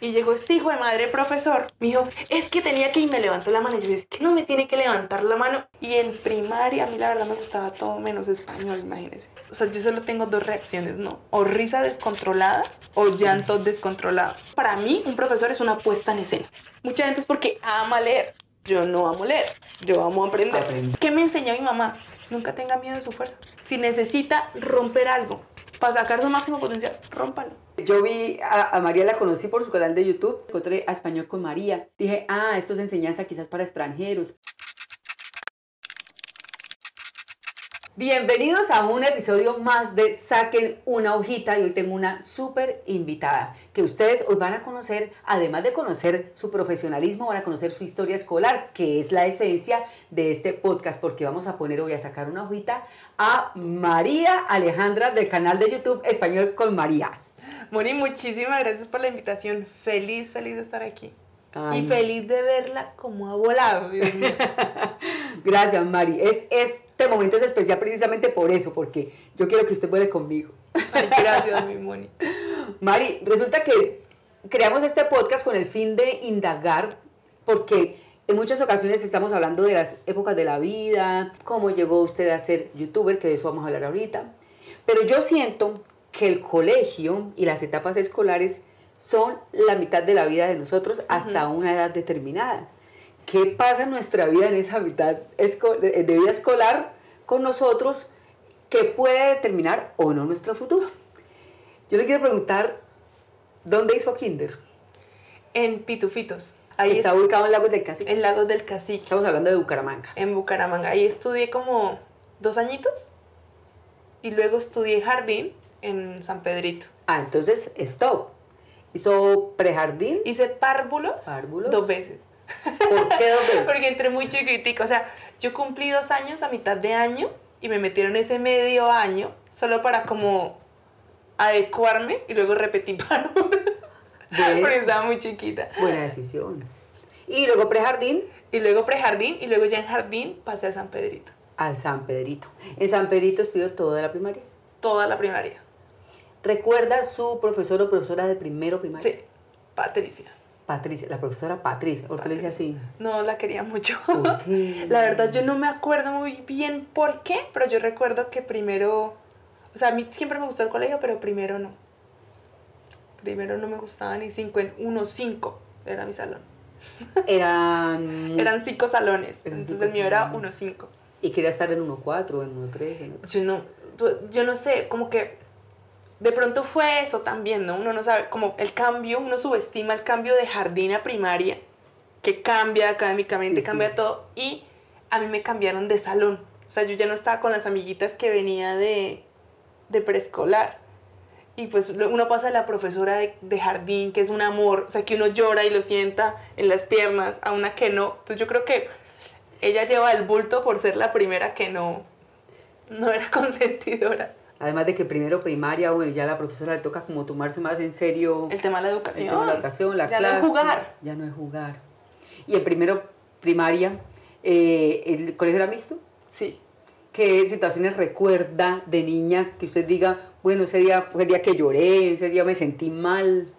Y llegó este hijo de madre profesor. Me dijo, es que tenía que y me levantó la mano. Y yo dije, es que no me tiene que levantar la mano. Y en primaria, a mí la verdad me gustaba todo menos español, imagínense. O sea, yo solo tengo dos reacciones, ¿no? O risa descontrolada o llanto descontrolado. Para mí, un profesor es una puesta en escena. Mucha gente es porque ama leer. Yo no amo leer, yo amo aprender. Aprender. ¿Qué me enseñó mi mamá? Nunca tenga miedo de su fuerza. Si necesita romper algo para sacar su máximo potencial, rómpalo. Yo vi a, María, la conocí por su canal de YouTube, encontré a Español con María. Dije, ah, esto es enseñanza quizás para extranjeros. Bienvenidos a un episodio más de Saquen una hojita y hoy tengo una súper invitada que ustedes hoy van a conocer, además de conocer su profesionalismo, van a conocer su historia escolar, que es la esencia de este podcast, porque vamos a poner hoy a sacar una hojita a María Alejandra del canal de YouTube Español con María. Moni, muchísimas gracias por la invitación. Feliz, feliz de estar aquí. Ay, Y feliz de verla como ha volado, Dios mío. Gracias, Mari. Es, este momento es especial precisamente por eso, porque yo quiero que usted vuele conmigo. Ay, gracias, mi Moni. Mari, resulta que creamos este podcast con el fin de indagar, porque en muchas ocasiones estamos hablando de las épocas de la vida, cómo llegó usted a ser youtuber, que de eso vamos a hablar ahorita. Pero yo siento que el colegio y las etapas escolares son la mitad de la vida de nosotros hasta una edad determinada. ¿Qué pasa en nuestra vida en esa mitad de, de vida escolar con nosotros que puede determinar o no nuestro futuro? Yo le quiero preguntar, ¿dónde hizo Kinder? En Pitufitos. Ahí está está ubicado en Lagos del Cacique. en Lagos del Cacique, Estamos hablando de Bucaramanga. en Bucaramanga. Ahí estudié como dos añitos. Y luego estudié jardín en San Pedrito. Ah, entonces, stop. Hizo prejardín. Hice párvulos, Párvulos. dos veces. ¿Por qué veces? Porque entré muy chiquitica. O sea, yo cumplí dos años a mitad de año y me metieron ese medio año solo para como adecuarme y luego repetí párvulos. Ve, Porque estaba muy chiquita. Buena decisión. Y luego prejardín Y luego prejardín y luego ya en jardín pasé al San Pedrito. al San Pedrito. En San Pedrito estudió toda la primaria. Toda la primaria. ¿Recuerda su profesor o profesora de primero primaria? Sí, Patricia. Patricia, la profesora Patricia. ¿Por qué le dice así? No la quería mucho. La verdad, yo no me acuerdo muy bien por qué, pero yo recuerdo que primero. O sea, a mí siempre me gustó el colegio, pero primero no. Primero no me gustaba ni cinco en uno, cinco era mi salón. Eran... Eran cinco salones, Eran entonces cinco el mío era uno, cinco. Y quería estar en 1.4, en 1.3, en otro. Yo no, yo no sé, como que de pronto fue eso también, ¿no? Uno no sabe, como el cambio, uno subestima el cambio de jardín a primaria, que cambia académicamente, Sí, sí. cambia todo, y a mí me cambiaron de salón. O sea, yo ya no estaba con las amiguitas que venía de, de preescolar. Y pues uno pasa de la profesora de, de jardín, que es un amor, o sea, que uno llora y lo sienta en las piernas, a una que no. Entonces yo creo que ella lleva el bulto por ser la primera que no, no era consentidora. Además de que primero primaria, bueno, ya a la profesora le toca como tomarse más en serio El tema de la el educación. tema de la educación, la ya clase. no es jugar. Ya no es jugar. Y en primero primaria, eh, ¿el colegio era mixto? Sí. ¿Qué situaciones recuerda de niña que usted diga, bueno, ese día fue el día que lloré, ese día me sentí mal?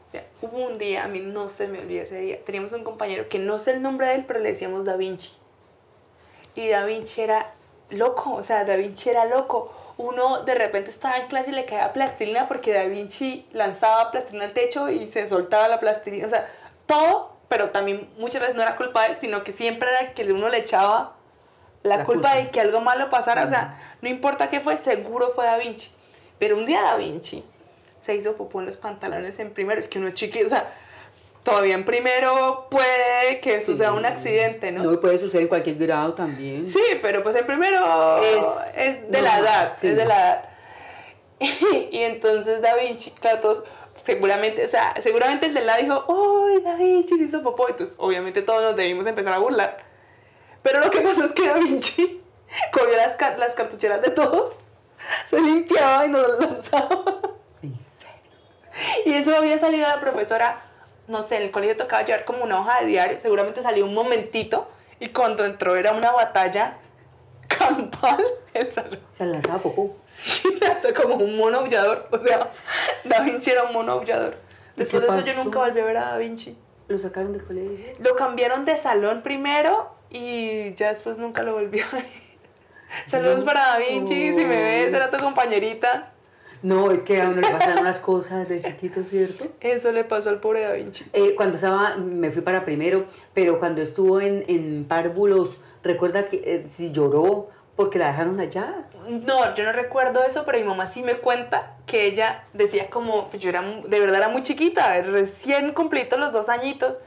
Hubo un día, a mí no se me olvida ese día, teníamos un compañero que no sé el nombre de él, pero le decíamos Da Vinci. Y Da Vinci era loco, o sea, Da Vinci era loco. Uno de repente estaba en clase y le caía plastilina porque Da Vinci lanzaba plastilina al techo y se soltaba la plastilina. O sea, todo, pero también muchas veces no era culpa de él, sino que siempre era que uno le echaba la, La culpa, culpa. de que algo malo pasara. O sea, no importa qué fue, seguro fue Da Vinci. Pero un día Da Vinci se hizo popó en los pantalones en primero. Es que uno chiqui, o sea, todavía en primero puede que Sí. suceda un accidente, ¿no? No, puede suceder en cualquier grado también. Sí, pero pues en primero Es es, de la edad, sí. es de la edad. y entonces Da Vinci, claro, todos, seguramente, o sea, seguramente el de lado dijo, ¡ay, Da Vinci se hizo popó! Entonces, obviamente todos nos debimos empezar a burlar. Pero lo que pasó es que Da Vinci cogió las, las cartucheras de todos, se limpiaba y nos las lanzaba. Sí. Y eso había salido a la profesora, no sé, en el colegio tocaba llevar como una hoja de diario, seguramente salió un momentito y cuando entró era una batalla campal el salón. Se lanzaba popó. Sí, sea, como un mono aullador, o sea, Da Vinci era un mono aullador. Después de eso yo nunca volví a ver a Da Vinci. Lo sacaron del colegio. Lo cambiaron de salón primero y ya después nunca lo volví a ver. Saludos No. para Da Vinci, si me ves, era tu compañerita. No, es que a uno le pasan unas cosas de chiquito, ¿cierto? Eso le pasó al pobre Da Vinci. Eh, cuando estaba, me fui para primero, pero cuando estuvo en, en párvulos, recuerda que eh, si lloró porque la dejaron allá. No, yo no recuerdo eso, pero mi mamá sí me cuenta que ella decía como, pues yo era, de verdad era muy chiquita, recién cumplidos los dos añitos.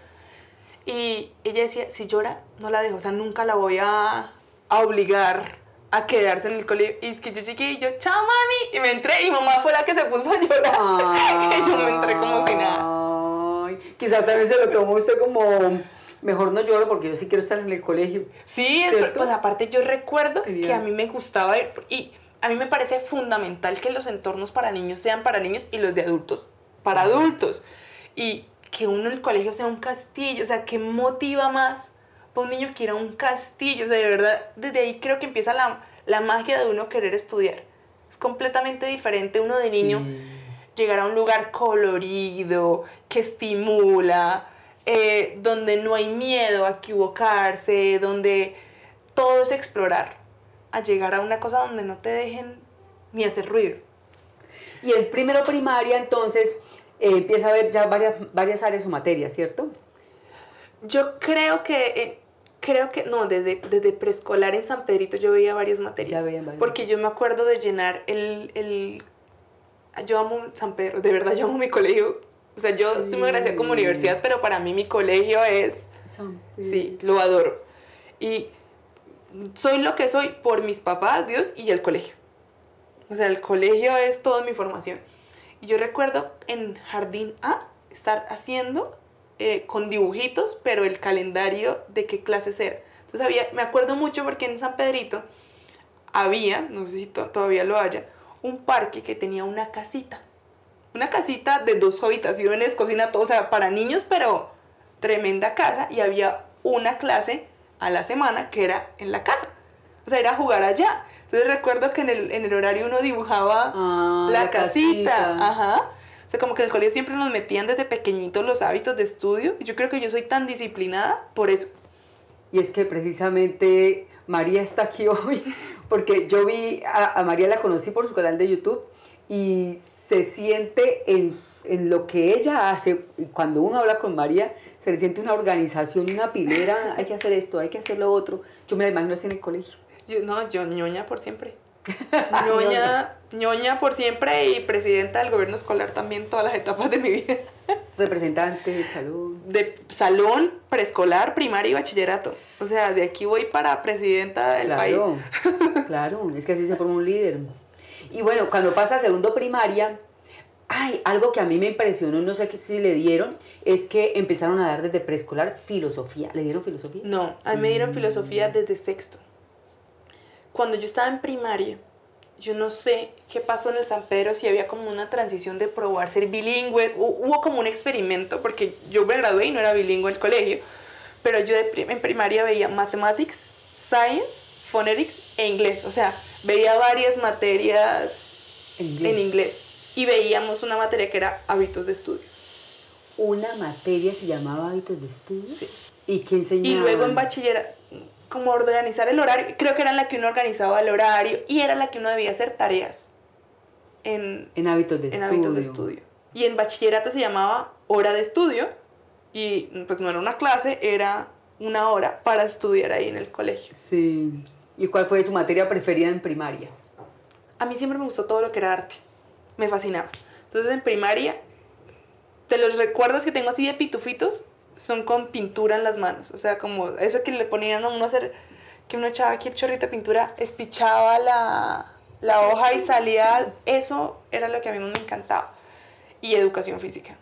Y ella decía, si llora, no la dejo, o sea, nunca la voy a, a obligar a quedarse en el colegio. Y es que yo llegué y yo, chao mami, y me entré y mamá fue la que se puso a llorar. que yo me entré como si nada. Ay, quizás también se lo tomó usted como, mejor no lloro porque yo sí quiero estar en el colegio. Sí, pues aparte yo recuerdo que a mí me gustaba ir, y a mí me parece fundamental que los entornos para niños sean para niños y los de adultos para adultos. Y que uno en el colegio sea un castillo, o sea, que motiva más para un niño que ir a un castillo. O sea, de verdad, desde ahí creo que empieza la, la magia de uno querer estudiar. Es completamente diferente uno de niño Sí. llegar a un lugar colorido, que estimula, eh, donde no hay miedo a equivocarse, donde todo es explorar, a llegar a una cosa donde no te dejen ni hacer ruido. Y el primero primaria, entonces, eh, empieza a ver ya varias, varias áreas o materias, ¿cierto? Yo creo que, eh, creo que, no, desde, desde preescolar en San Pedrito yo veía varias materias. Ya veían varias porque yo me acuerdo de llenar el, el... Yo amo San Pedro, de verdad yo amo mi colegio. O sea, yo estoy muy agradecida como universidad, pero para mí mi colegio es... Sí, lo adoro. Y soy lo que soy por mis papás, Dios y el colegio. O sea, el colegio es toda mi formación. Y yo recuerdo en Jardín A estar haciendo eh, con dibujitos, pero el calendario de qué clases era. Entonces había, me acuerdo mucho porque en San Pedrito había, no sé si to- todavía lo haya, un parque que tenía una casita. Una casita de dos habitaciones, cocina, todo, o sea, para niños, pero tremenda casa. Y había una clase a la semana que era en la casa. O sea, era jugar allá. Entonces recuerdo que en el, en el horario uno dibujaba Ah, la, casita. Ajá. Sea, como que en el colegio siempre nos metían desde pequeñitos los hábitos de estudio. Y yo creo que yo soy tan disciplinada por eso. Y es que precisamente María está aquí hoy, porque yo vi, a, a María la conocí por su canal de YouTube y se siente en, en lo que ella hace. Cuando uno habla con María, se le siente una organización, una pilera, hay que hacer esto, hay que hacer lo otro. Yo me la imagino así en el colegio. Yo, no, yo ñoña por siempre. ñoña, ñoña por siempre y presidenta del gobierno escolar también todas las etapas de mi vida. Representante del salón. De salón, preescolar, primaria y bachillerato. O sea, de aquí voy para presidenta del país. Claro, claro, es que así se forma un líder. Y bueno, cuando pasa a segundo primaria, ay, algo que a mí me impresionó, no sé si le dieron, es que empezaron a dar desde preescolar filosofía. ¿Le dieron filosofía? No, a mí me dieron filosofía desde sexto. Cuando yo estaba en primaria, yo no sé qué pasó en el San Pedro, si había como una transición de probar ser bilingüe, hu- hubo como un experimento, porque yo me gradué y no era bilingüe el colegio, pero yo prim- en primaria veía mathematics, science, phonetics e inglés, o sea, veía varias materias En en inglés y veíamos una materia que era hábitos de estudio. Una materia se llamaba hábitos de estudio. Sí. ¿Y qué enseñaban? Y luego en bachillerato, como organizar el horario, creo que era la que uno organizaba el horario y era la que uno debía hacer tareas en, En hábitos de en estudio. hábitos de estudio. Y en bachillerato se llamaba hora de estudio y pues no era una clase, era una hora para estudiar ahí en el colegio. Sí. ¿Y cuál fue su materia preferida en primaria? A mí siempre me gustó todo lo que era arte, me fascinaba. Entonces en primaria, de los recuerdos que tengo así de pitufitos, son con pintura en las manos. O sea, como eso que le ponían a uno a hacer, que uno echaba aquí el chorrito de pintura, espichaba la, la hoja y salía. Eso era lo que a mí me encantaba. Y educación física.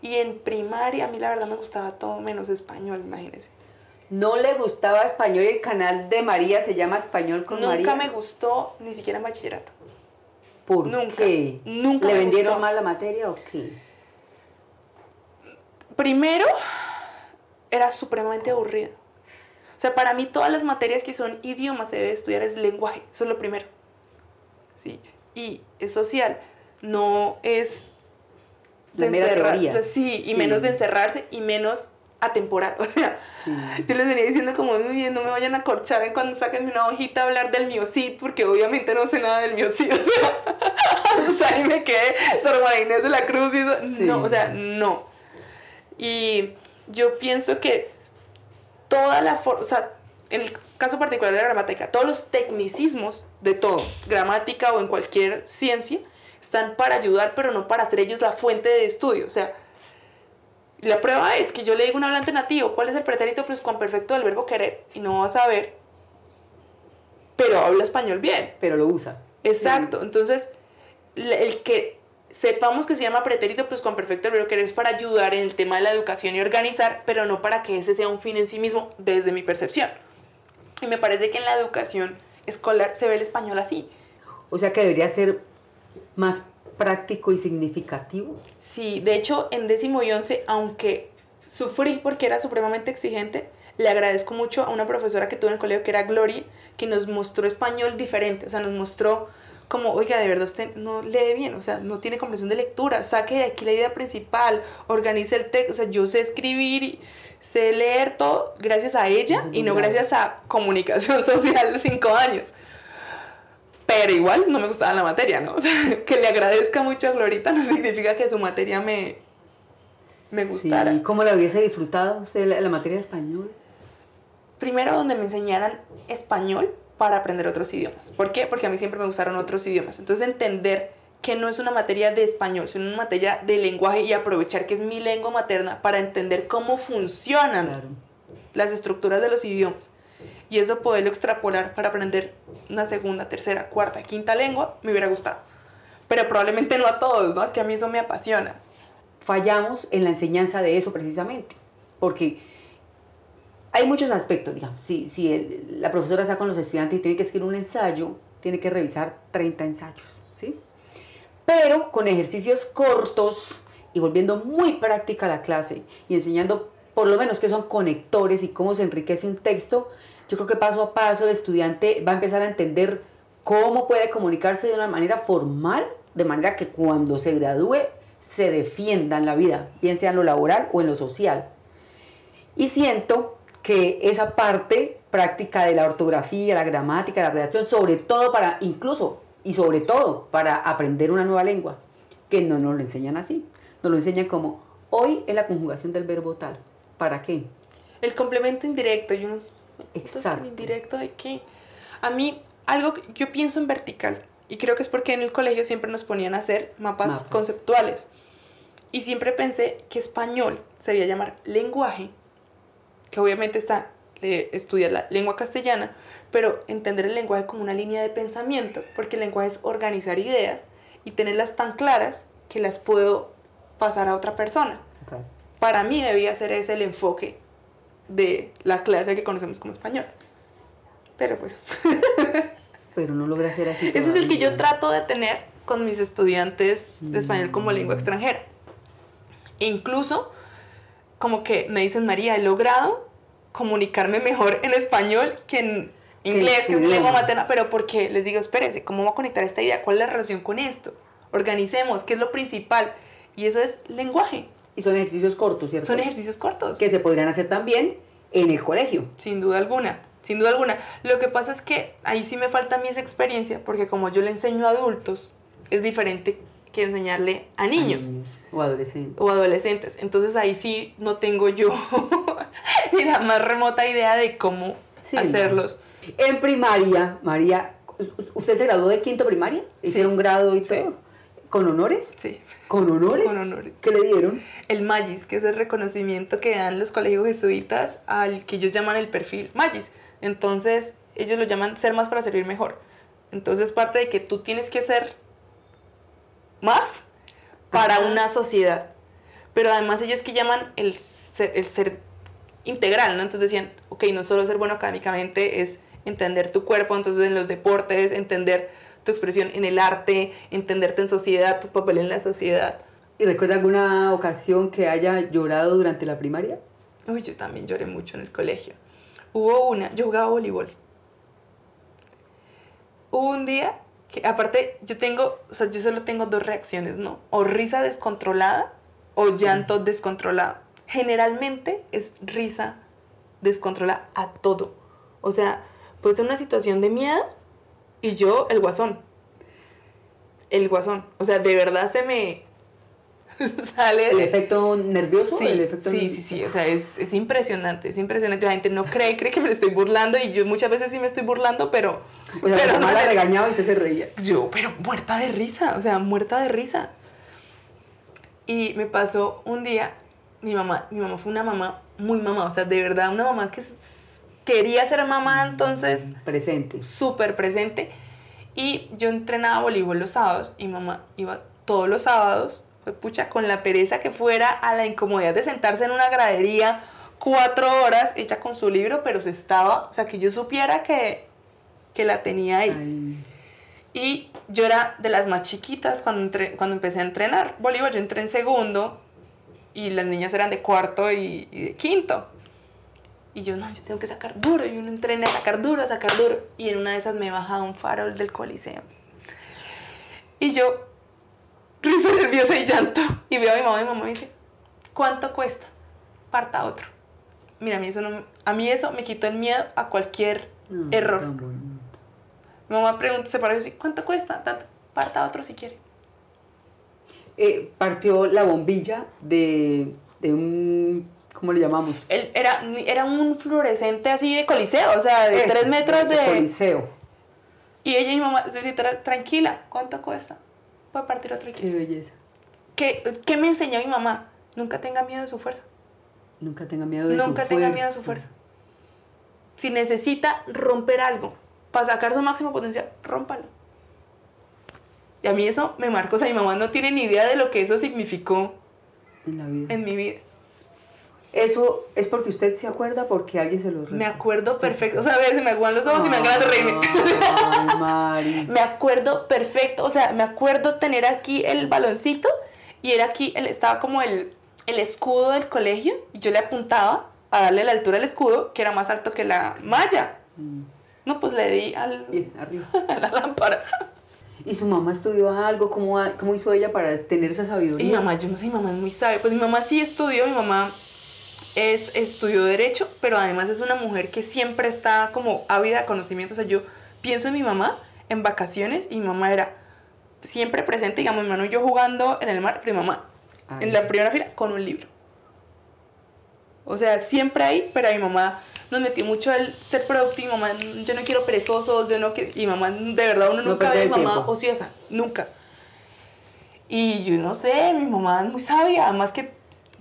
Y en primaria, a mí la verdad me gustaba todo menos español, imagínense. No le gustaba español y el canal de María se llama Español con María. Nunca me gustó, ni siquiera en bachillerato. ¿Por nunca, qué? nunca ¿Le me vendieron gustó. mal la materia o qué? Primero, era supremamente aburrida. O sea, para mí todas las materias que son idiomas se debe estudiar es lenguaje, eso es lo primero. ¿Sí? Y es social, no es La mera encerrar- teoría. pues sí, y Sí. menos de encerrarse y menos atemporal. O sea, Sí. yo les venía diciendo como, muy bien, no me vayan a corchar en cuando saquen una hojita a hablar del miocid, porque obviamente no sé nada del miocid. O sea, o sea, y me quedé Sor María Inés de la Cruz y eso. Sí. No, o sea, no. Y yo pienso que toda la forma, o sea, en el caso particular de la gramática, todos los tecnicismos de todo, gramática o en cualquier ciencia, están para ayudar, pero no para ser ellos la fuente de estudio. O sea, la prueba es que yo le digo a un hablante nativo cuál es el pretérito pluscuamperfecto del verbo querer y no va a saber, pero habla español bien. Pero lo usa. Exacto. Entonces, la- el que sepamos que se llama pretérito pluscuamperfecto del verbo querer es para ayudar en el tema de la educación y organizar, pero no para que ese sea un fin en sí mismo, desde mi percepción. Y me parece que en la educación escolar se ve el español así. O sea que debería ser más práctico y significativo. Sí, de hecho, en décimo y once, aunque sufrí porque era supremamente exigente, le agradezco mucho a una profesora que tuve en el colegio que era Gloria, que nos mostró español diferente, o sea, nos mostró como, oiga, de verdad usted no lee bien, o sea, no tiene comprensión de lectura, saque de aquí la idea principal, organice el texto, o sea, yo sé escribir, y sé leer todo gracias a ella y no gracias a comunicación social cinco años. Pero igual no me gustaba la materia, ¿no? O sea, que le agradezca mucho a Glorita no significa que su materia me, me gustara. Sí, ¿Cómo la hubiese disfrutado usted la, la materia de español? Primero donde me enseñaran español para aprender otros idiomas. ¿Por qué? Porque a mí siempre me gustaron otros idiomas. Entonces entender que no es una materia de español, sino una materia de lenguaje y aprovechar que es mi lengua materna para entender cómo funcionan Claro. las estructuras de los idiomas. Y eso poderlo extrapolar para aprender una segunda, tercera, cuarta, quinta lengua, me hubiera gustado. Pero probablemente no a todos, ¿no? Es que a mí eso me apasiona. Fallamos en la enseñanza de eso precisamente, porque hay muchos aspectos, digamos, si, si el- la profesora está con los estudiantes y tiene que escribir un ensayo, tiene que revisar 30 ensayos, ¿sí? Pero con ejercicios cortos y volviendo muy práctica la clase y enseñando por lo menos qué son conectores y cómo se enriquece un texto, yo creo que paso a paso el estudiante va a empezar a entender cómo puede comunicarse de una manera formal, de manera que cuando se gradúe se defienda en la vida, bien sea en lo laboral o en lo social. Y siento que esa parte práctica de la ortografía, la gramática, la redacción, sobre todo para, incluso y sobre todo para aprender una nueva lengua, que no nos lo enseñan así. Nos lo enseñan como, hoy es la conjugación del verbo tal. ¿Para qué? El complemento indirecto, y uno, Exacto. ¿el indirecto de qué? A mí, algo que yo pienso en vertical, y creo que es porque en el colegio siempre nos ponían a hacer mapas, Mapas. conceptuales. Y siempre pensé que español se debía llamar lenguaje, que obviamente está, eh, estudia la lengua castellana, pero entender el lenguaje como una línea de pensamiento, porque el lenguaje es organizar ideas y tenerlas tan claras que las puedo pasar a otra persona. Para mí debía ser ese el enfoque de la clase que conocemos como español. Pero pues, Pero no logra ser así. ese es el que yo trato de tener con mis estudiantes de español como lengua Mm. extranjera. E incluso, como que me dicen, María, he logrado comunicarme mejor en español que en inglés, que es mi lengua materna, pero porque les digo, espérese, ¿cómo voy a conectar esta idea? ¿Cuál es la relación con esto? Organicemos, ¿qué es lo principal? Y eso es lenguaje, Y son ejercicios cortos, ¿cierto? son ejercicios cortos. que se podrían hacer también en el colegio. Sin duda alguna, sin duda alguna. Lo que pasa es que ahí sí me falta a mí esa experiencia, porque como yo le enseño a adultos, es diferente que enseñarle a niños O adolescentes. o adolescentes. Entonces ahí sí no tengo yo ni la más remota idea de cómo Sí, hacerlos. En primaria, María, ¿usted se graduó de quinto primaria? ¿Hicieron un grado y Sí. todo? ¿Con honores? Sí, ¿Con honores? con honores. ¿Qué le dieron? El Magis, que es el reconocimiento que dan los colegios jesuitas al que ellos llaman el perfil Magis. Entonces, ellos lo llaman ser más para servir mejor. Entonces, parte de que tú tienes que ser más para Ajá. una sociedad. Pero además ellos que llaman el ser, el ser integral, ¿no? Entonces decían, ok, no solo ser bueno académicamente es entender tu cuerpo, entonces en los deportes, entender tu expresión en el arte, entenderte en sociedad, tu papel en la sociedad. ¿Y recuerda alguna ocasión que haya llorado durante la primaria? Uy, yo también lloré mucho en el colegio. Hubo una, yo jugaba voleibol. Hubo un día que, aparte, yo tengo, o sea, yo solo tengo dos reacciones, ¿no? O risa descontrolada o llanto descontrolado. Generalmente es risa descontrolada a todo. O sea, puede ser una situación de miedo y yo el guasón. El guasón. O sea, de verdad se me sale... ¿El efecto nervioso? Sí, el efecto sí, sí, sí, o sea, es, es impresionante, es impresionante. La gente no cree, cree que me estoy burlando y yo muchas veces sí me estoy burlando, pero... O sea, pero la mamá no la le- regañaba y usted se reía. Yo, pero muerta de risa, o sea, muerta de risa. Y me pasó un día, mi mamá, mi mamá fue una mamá muy mamá, o sea, de verdad, una mamá que quería ser mamá, entonces Presente. súper presente. Y yo entrenaba voleibol los sábados y mamá iba todos los sábados, pues, pucha, con la pereza que fuera, a la incomodidad de sentarse en una gradería cuatro horas, ella con su libro, pero se estaba, o sea, que yo supiera que, que la tenía ahí. Ay, Y yo era de las más chiquitas cuando, entre- cuando empecé a entrenar voleibol. Yo entré en segundo y las niñas eran de cuarto y, y de quinto. Y yo, no, yo tengo que sacar duro. Y uno entrena a sacar duro, a sacar duro. Y en una de esas me baja un farol del coliseo. Y yo, risa nerviosa y llanto. Y veo a mi mamá y mi mamá me dice, ¿cuánto cuesta? Parta otro. Mira, a mí eso, no, a mí eso me quitó el miedo a cualquier no, error. Mi mamá pregunta, se paró y dice, ¿cuánto cuesta? Tanto. Parta otro si quiere. Eh, partió la bombilla de, de un, ¿cómo le llamamos? Él era, era un fluorescente así de coliseo, o sea, de Eso, tres metros de... Coliseo. Y ella y mi mamá, literal, tranquila, ¿cuánto cuesta? Voy a partir otro Qué aquí. belleza. ¿Qué, ¿Qué me enseñó mi mamá? Nunca tenga miedo de su fuerza. Nunca tenga miedo de Nunca su tenga fuerza. miedo de su fuerza. Si necesita romper algo para sacar su máximo potencial, rómpalo. Y a mí eso me marcó, o sea, mi mamá no tiene ni idea de lo que eso significó En la vida. en mi vida. Eso es porque usted se acuerda porque alguien se lo Me acuerdo perfecto. O sea, a veces me aguan los ojos y me ganas de reírme. Ay, Mari. Me acuerdo perfecto. O sea, me acuerdo tener aquí el baloncito y era aquí, el, estaba como el, el escudo del colegio y yo le apuntaba a darle la altura al escudo, que era más alto que la malla. Mm. No, pues le di al, Bien, arriba. a la lámpara. ¿Y su mamá estudió algo? ¿Cómo, cómo hizo ella para tener esa sabiduría? Mi mamá, yo no sé, mi mamá es muy sabia. Pues mi mamá sí estudió, mi mamá es, estudió Derecho, pero además es una mujer que siempre está como ávida de conocimiento. O sea, yo pienso en mi mamá en vacaciones y mi mamá era siempre presente, digamos, mi hermano y yo jugando en el mar, pero mi mamá Ay. en la primera fila con un libro. O sea, siempre ahí, pero a mi mamá nos metió mucho el ser productivo. Mi mamá, yo no quiero perezosos, yo no quiero. Y mi mamá, de verdad, uno No nunca ve a mi mamá tiempo. ociosa, nunca. Y yo no sé, mi mamá es muy sabia, además que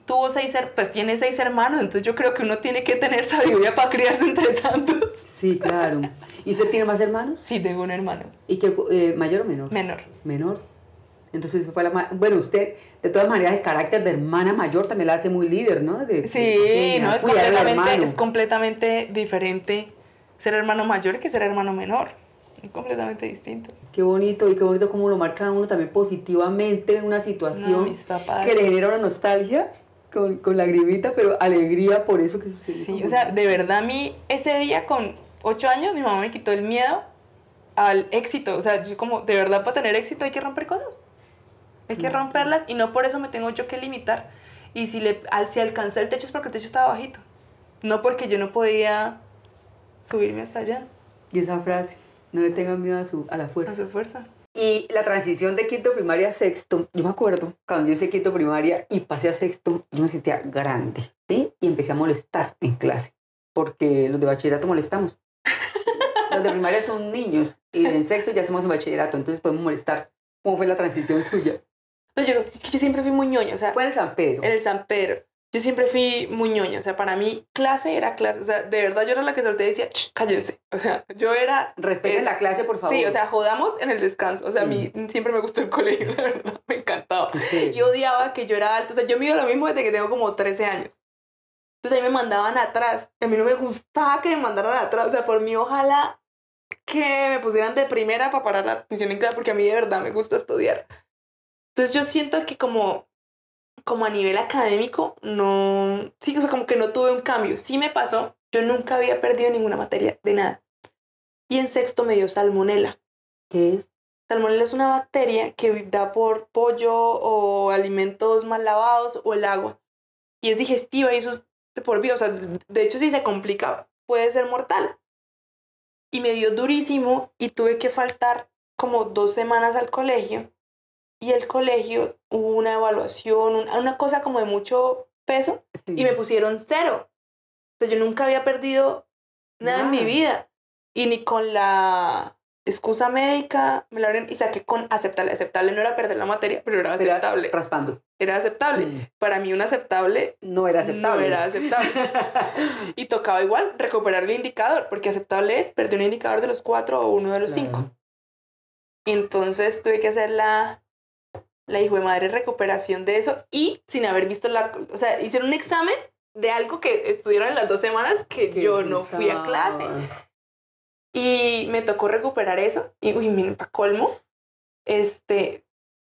tuvo seis, her- pues tiene seis hermanos, entonces yo creo que uno tiene que tener sabiduría para criarse entre tantos. Sí, claro. ¿Y usted tiene más hermanos? Sí, tengo un hermano ¿Y qué, eh, mayor o menor? menor. menor. Entonces fue la bueno, usted de todas maneras el carácter de hermana mayor también la hace muy líder, ¿no? De- Sí, de- no, es completamente, es completamente diferente ser hermano mayor que ser hermano menor. Es completamente distinto. Qué bonito y qué bonito cómo lo marca uno también positivamente en una No, situación mis papás. que le genera una nostalgia con, con lagrimita, pero alegría por eso que sucedió. Sí, o sea, de verdad a mí ese día con ocho años mi mamá me quitó el miedo al éxito. O sea, yo como, de verdad para tener éxito hay que romper cosas. Hay que romperlas y no por eso me tengo yo que limitar. Y si, le, al, si alcancé el techo es porque el techo estaba bajito. No porque yo no podía subirme hasta allá, Y esa frase, no le tengan miedo a, su, a la a fuerza. su fuerza. Y la transición de quinto primaria a sexto, yo me acuerdo, cuando yo hice quinto primaria y pasé a sexto, yo me sentía grande, ¿sí? Y empecé a molestar en clase, porque los de bachillerato molestamos. Los de primaria son niños y en sexto ya estamos en bachillerato, entonces podemos molestar. ¿Cómo fue la transición suya? No, yo, yo siempre fui muy ñoña, o sea, Fue en el San Pedro. en el San Pedro. Yo siempre fui muy ñoña, o sea, para mí clase era clase, o sea, de verdad yo era la que solté y decía, "Ch, cállense, o sea, yo era... Respeten es- la clase, por favor. Sí, o sea, jodamos en el descanso, o sea, a mí siempre me gustó el colegio, la verdad, me encantaba. Chévere. Yo odiaba que yo era alta, o sea, yo mido lo mismo desde que tengo como 13 años. Entonces ahí me mandaban atrás, a mí no me gustaba que me mandaran atrás, o sea, por mí ojalá que me pusieran de primera para parar la atención en clase, porque a mí de verdad me gusta estudiar. Entonces yo siento que como, como a nivel académico, no, sí, o sea, como que no tuve un cambio. Sí me pasó, yo nunca había perdido ninguna materia de nada. Y en sexto me dio salmonela. ¿Qué es? Salmonella es una bacteria que da por pollo o alimentos mal lavados o el agua. Y es digestiva y eso es por vida. O sea, de hecho, si se complica, puede ser mortal. Y me dio durísimo y tuve que faltar como dos semanas al colegio. Y el colegio hubo una evaluación, una cosa como de mucho peso y me pusieron cero. O sea, yo nunca había perdido nada en mi vida. Y ni con la excusa médica me la abren y saqué con aceptable. Aceptable no era perder la materia, pero era aceptable. Era raspando. Era aceptable. Mm. Para mí un aceptable no era aceptable. No era aceptable. y tocaba igual recuperar el indicador, porque aceptable es perder un indicador de los cuatro o uno de los cinco. Entonces tuve que hacer la, la hijo de madre recuperación de eso y sin haber visto la, o sea, hicieron un examen de algo que estudiaron en las dos semanas que yo no fui a clase. Y me tocó recuperar eso. Y, uy, miren, para colmo, este,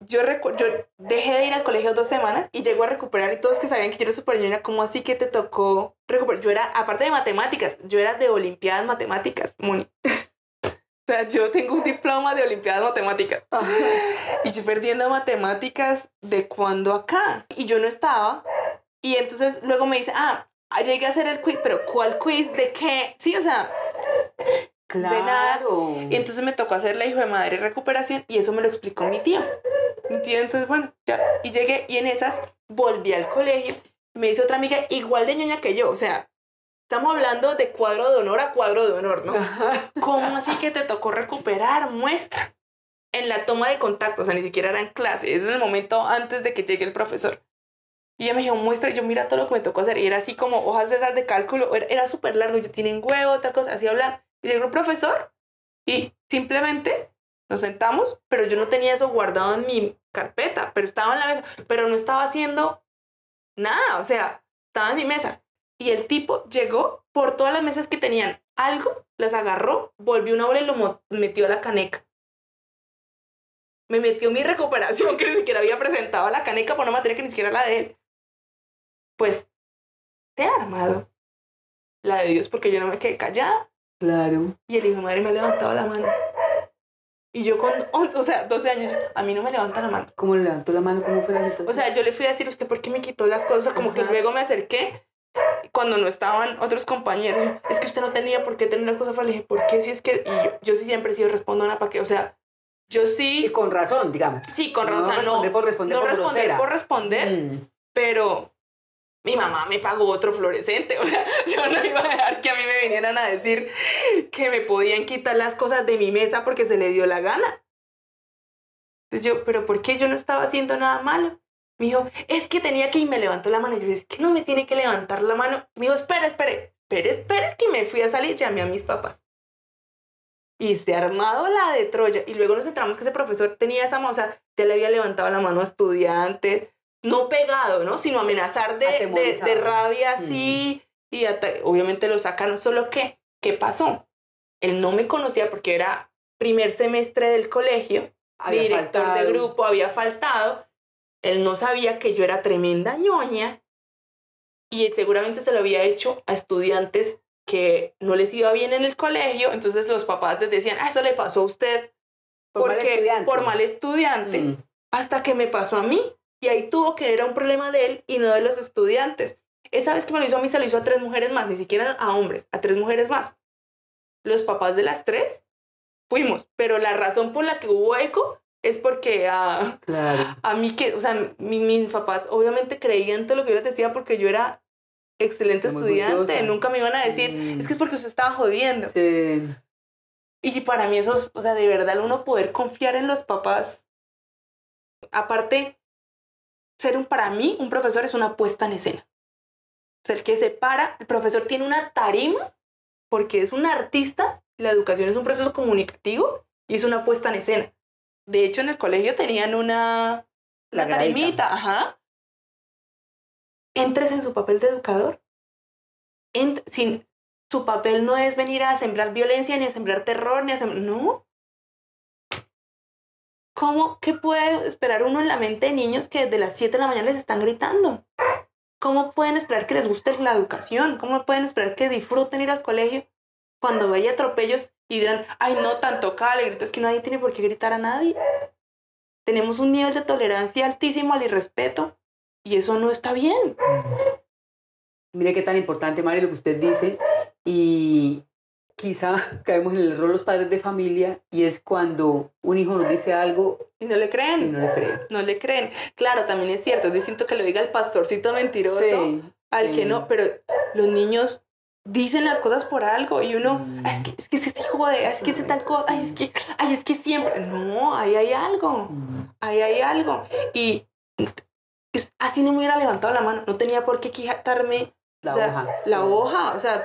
yo, yo dejé de ir al colegio dos semanas y llego a recuperar y todos que sabían que yo era super niña, ¿cómo así que te tocó recuperar? Yo era, aparte de matemáticas, yo era de Olimpiadas Matemáticas, Moni. O sea, yo tengo un diploma de Olimpiadas Matemáticas. Y yo perdiendo matemáticas de cuando acá. Y yo no estaba. Y entonces luego me dice, ah, llegué a hacer el quiz, pero ¿cuál quiz? ¿De qué? Sí, o sea, claro. de nada. Y entonces me tocó hacer la hijo de madre recuperación y eso me lo explicó mi tío. Mi tío, entonces, bueno, ya. Y llegué y en esas volví al colegio. Me dice otra amiga igual de ñoña que yo, o sea, Estamos hablando de cuadro de honor a cuadro de honor, ¿no? ¿Cómo así que te tocó recuperar? Muestra. En la toma de contacto, o sea, ni siquiera era en clase, es en el momento antes de que llegue el profesor. Y ella me dijo, muestra, yo mira todo lo que me tocó hacer. Y era así como hojas de esas de cálculo, era, súper largo, yo tienen huevo, tal cosa, así hablar. Y llegó el profesor y simplemente nos sentamos, pero yo no tenía eso guardado en mi carpeta, pero estaba en la mesa, pero no estaba haciendo nada, o sea, estaba en mi mesa. Y el tipo llegó por todas las mesas que tenían algo, las agarró, volvió una bola y lo metió a la caneca. Me metió mi recuperación, que ni siquiera había presentado a la caneca por una materia que ni siquiera era la de él. Pues, te ha armado la de Dios, porque yo no me quedé callada. Claro. Y el hijo de madre me ha levantado la mano. Y yo con, o sea, 12 años, a mí no me levanta la mano. ¿Cómo le levantó la mano? ¿Cómo fue la situación? O sea, yo le fui a decir, ¿usted por qué me quitó las cosas? Como que luego me acerqué cuando no estaban otros compañeros, es que usted no tenía por qué tener las cosas Le dije, ¿por qué? Si es que, y yo, yo sí siempre he sido respondona para que, o sea, yo sí. Y con razón, digamos. Sí, con razón. No responder por responder. No por responder por responder, mm. pero mi mamá me pagó otro fluorescente. O sea, yo no iba a dejar que a mí me vinieran a decir que me podían quitar las cosas de mi mesa porque se le dio la gana. Entonces yo, ¿pero por qué yo no estaba haciendo nada malo? Me dijo, es que tenía que y me levantó la mano. Y yo dije, es que no me tiene que levantar la mano. Me dijo, espera, espere, espere, espere, es que me fui a salir, llamé a mis papás. Y se armado la de Troya. Y luego nos entramos que ese profesor tenía esa mano, o sea, ya le había levantado la mano a estudiantes, no pegado, ¿no? Sino amenazar de, de, rabia así. Y obviamente lo sacaron, solo que, ¿qué pasó? Él no me conocía porque era primer semestre del colegio, había director de grupo había faltado él no sabía que yo era tremenda ñoña y seguramente se lo había hecho a estudiantes que no les iba bien en el colegio, entonces los papás les decían, ah, eso le pasó a usted por mal estudiante, por mal estudiante mm. hasta que me pasó a mí. Y ahí tuvo que era un problema de él y no de los estudiantes. Esa vez que me lo hizo a mí, se lo hizo a tres mujeres más, ni siquiera a hombres, a tres mujeres más. Los papás de las tres fuimos, pero la razón por la que hubo eco es porque a, a mí que, o sea, mis papás obviamente creían todo lo que yo les decía porque yo era excelente estudiante, nunca me iban a decir, mm. es que es porque usted estaba jodiendo. Sí. Y para mí eso, es, o sea, de verdad uno poder confiar en los papás. Aparte, ser un, para mí, un profesor es una puesta en escena. O sea, el que se para, el profesor tiene una tarima porque es un artista, la educación es un proceso comunicativo y es una puesta en escena. De hecho, en el colegio tenían una, la tarimita, ajá. Entres en su papel de educador. sin, su papel no es venir a sembrar violencia, ni a sembrar terror, ni a sembrar... No. ¿Cómo, qué puede esperar uno en la mente de niños que desde las 7 de la mañana les están gritando? ¿Cómo pueden esperar que les guste la educación? ¿Cómo pueden esperar que disfruten ir al colegio cuando vaya atropellos Y dirán, ay, no, tanto el grito, es que nadie tiene por qué gritar a nadie. Tenemos un nivel de tolerancia altísimo al irrespeto y eso no está bien. Mire qué tan importante, Mari, lo que usted dice. Y quizá caemos en el error los padres de familia y es cuando un hijo nos dice algo y no le creen. Y no le creen. No le creen. Claro, también es cierto, es distinto que lo diga el pastorcito mentiroso al que no, pero los niños dicen las cosas por algo y uno, es, que, es que se jode, es que se tal cosa, ay, es que, ay, es que siempre, no, ahí hay algo, ahí hay algo. Y es, así no me hubiera levantado la mano, no tenía por qué quitarme la hoja. La hoja, o sea,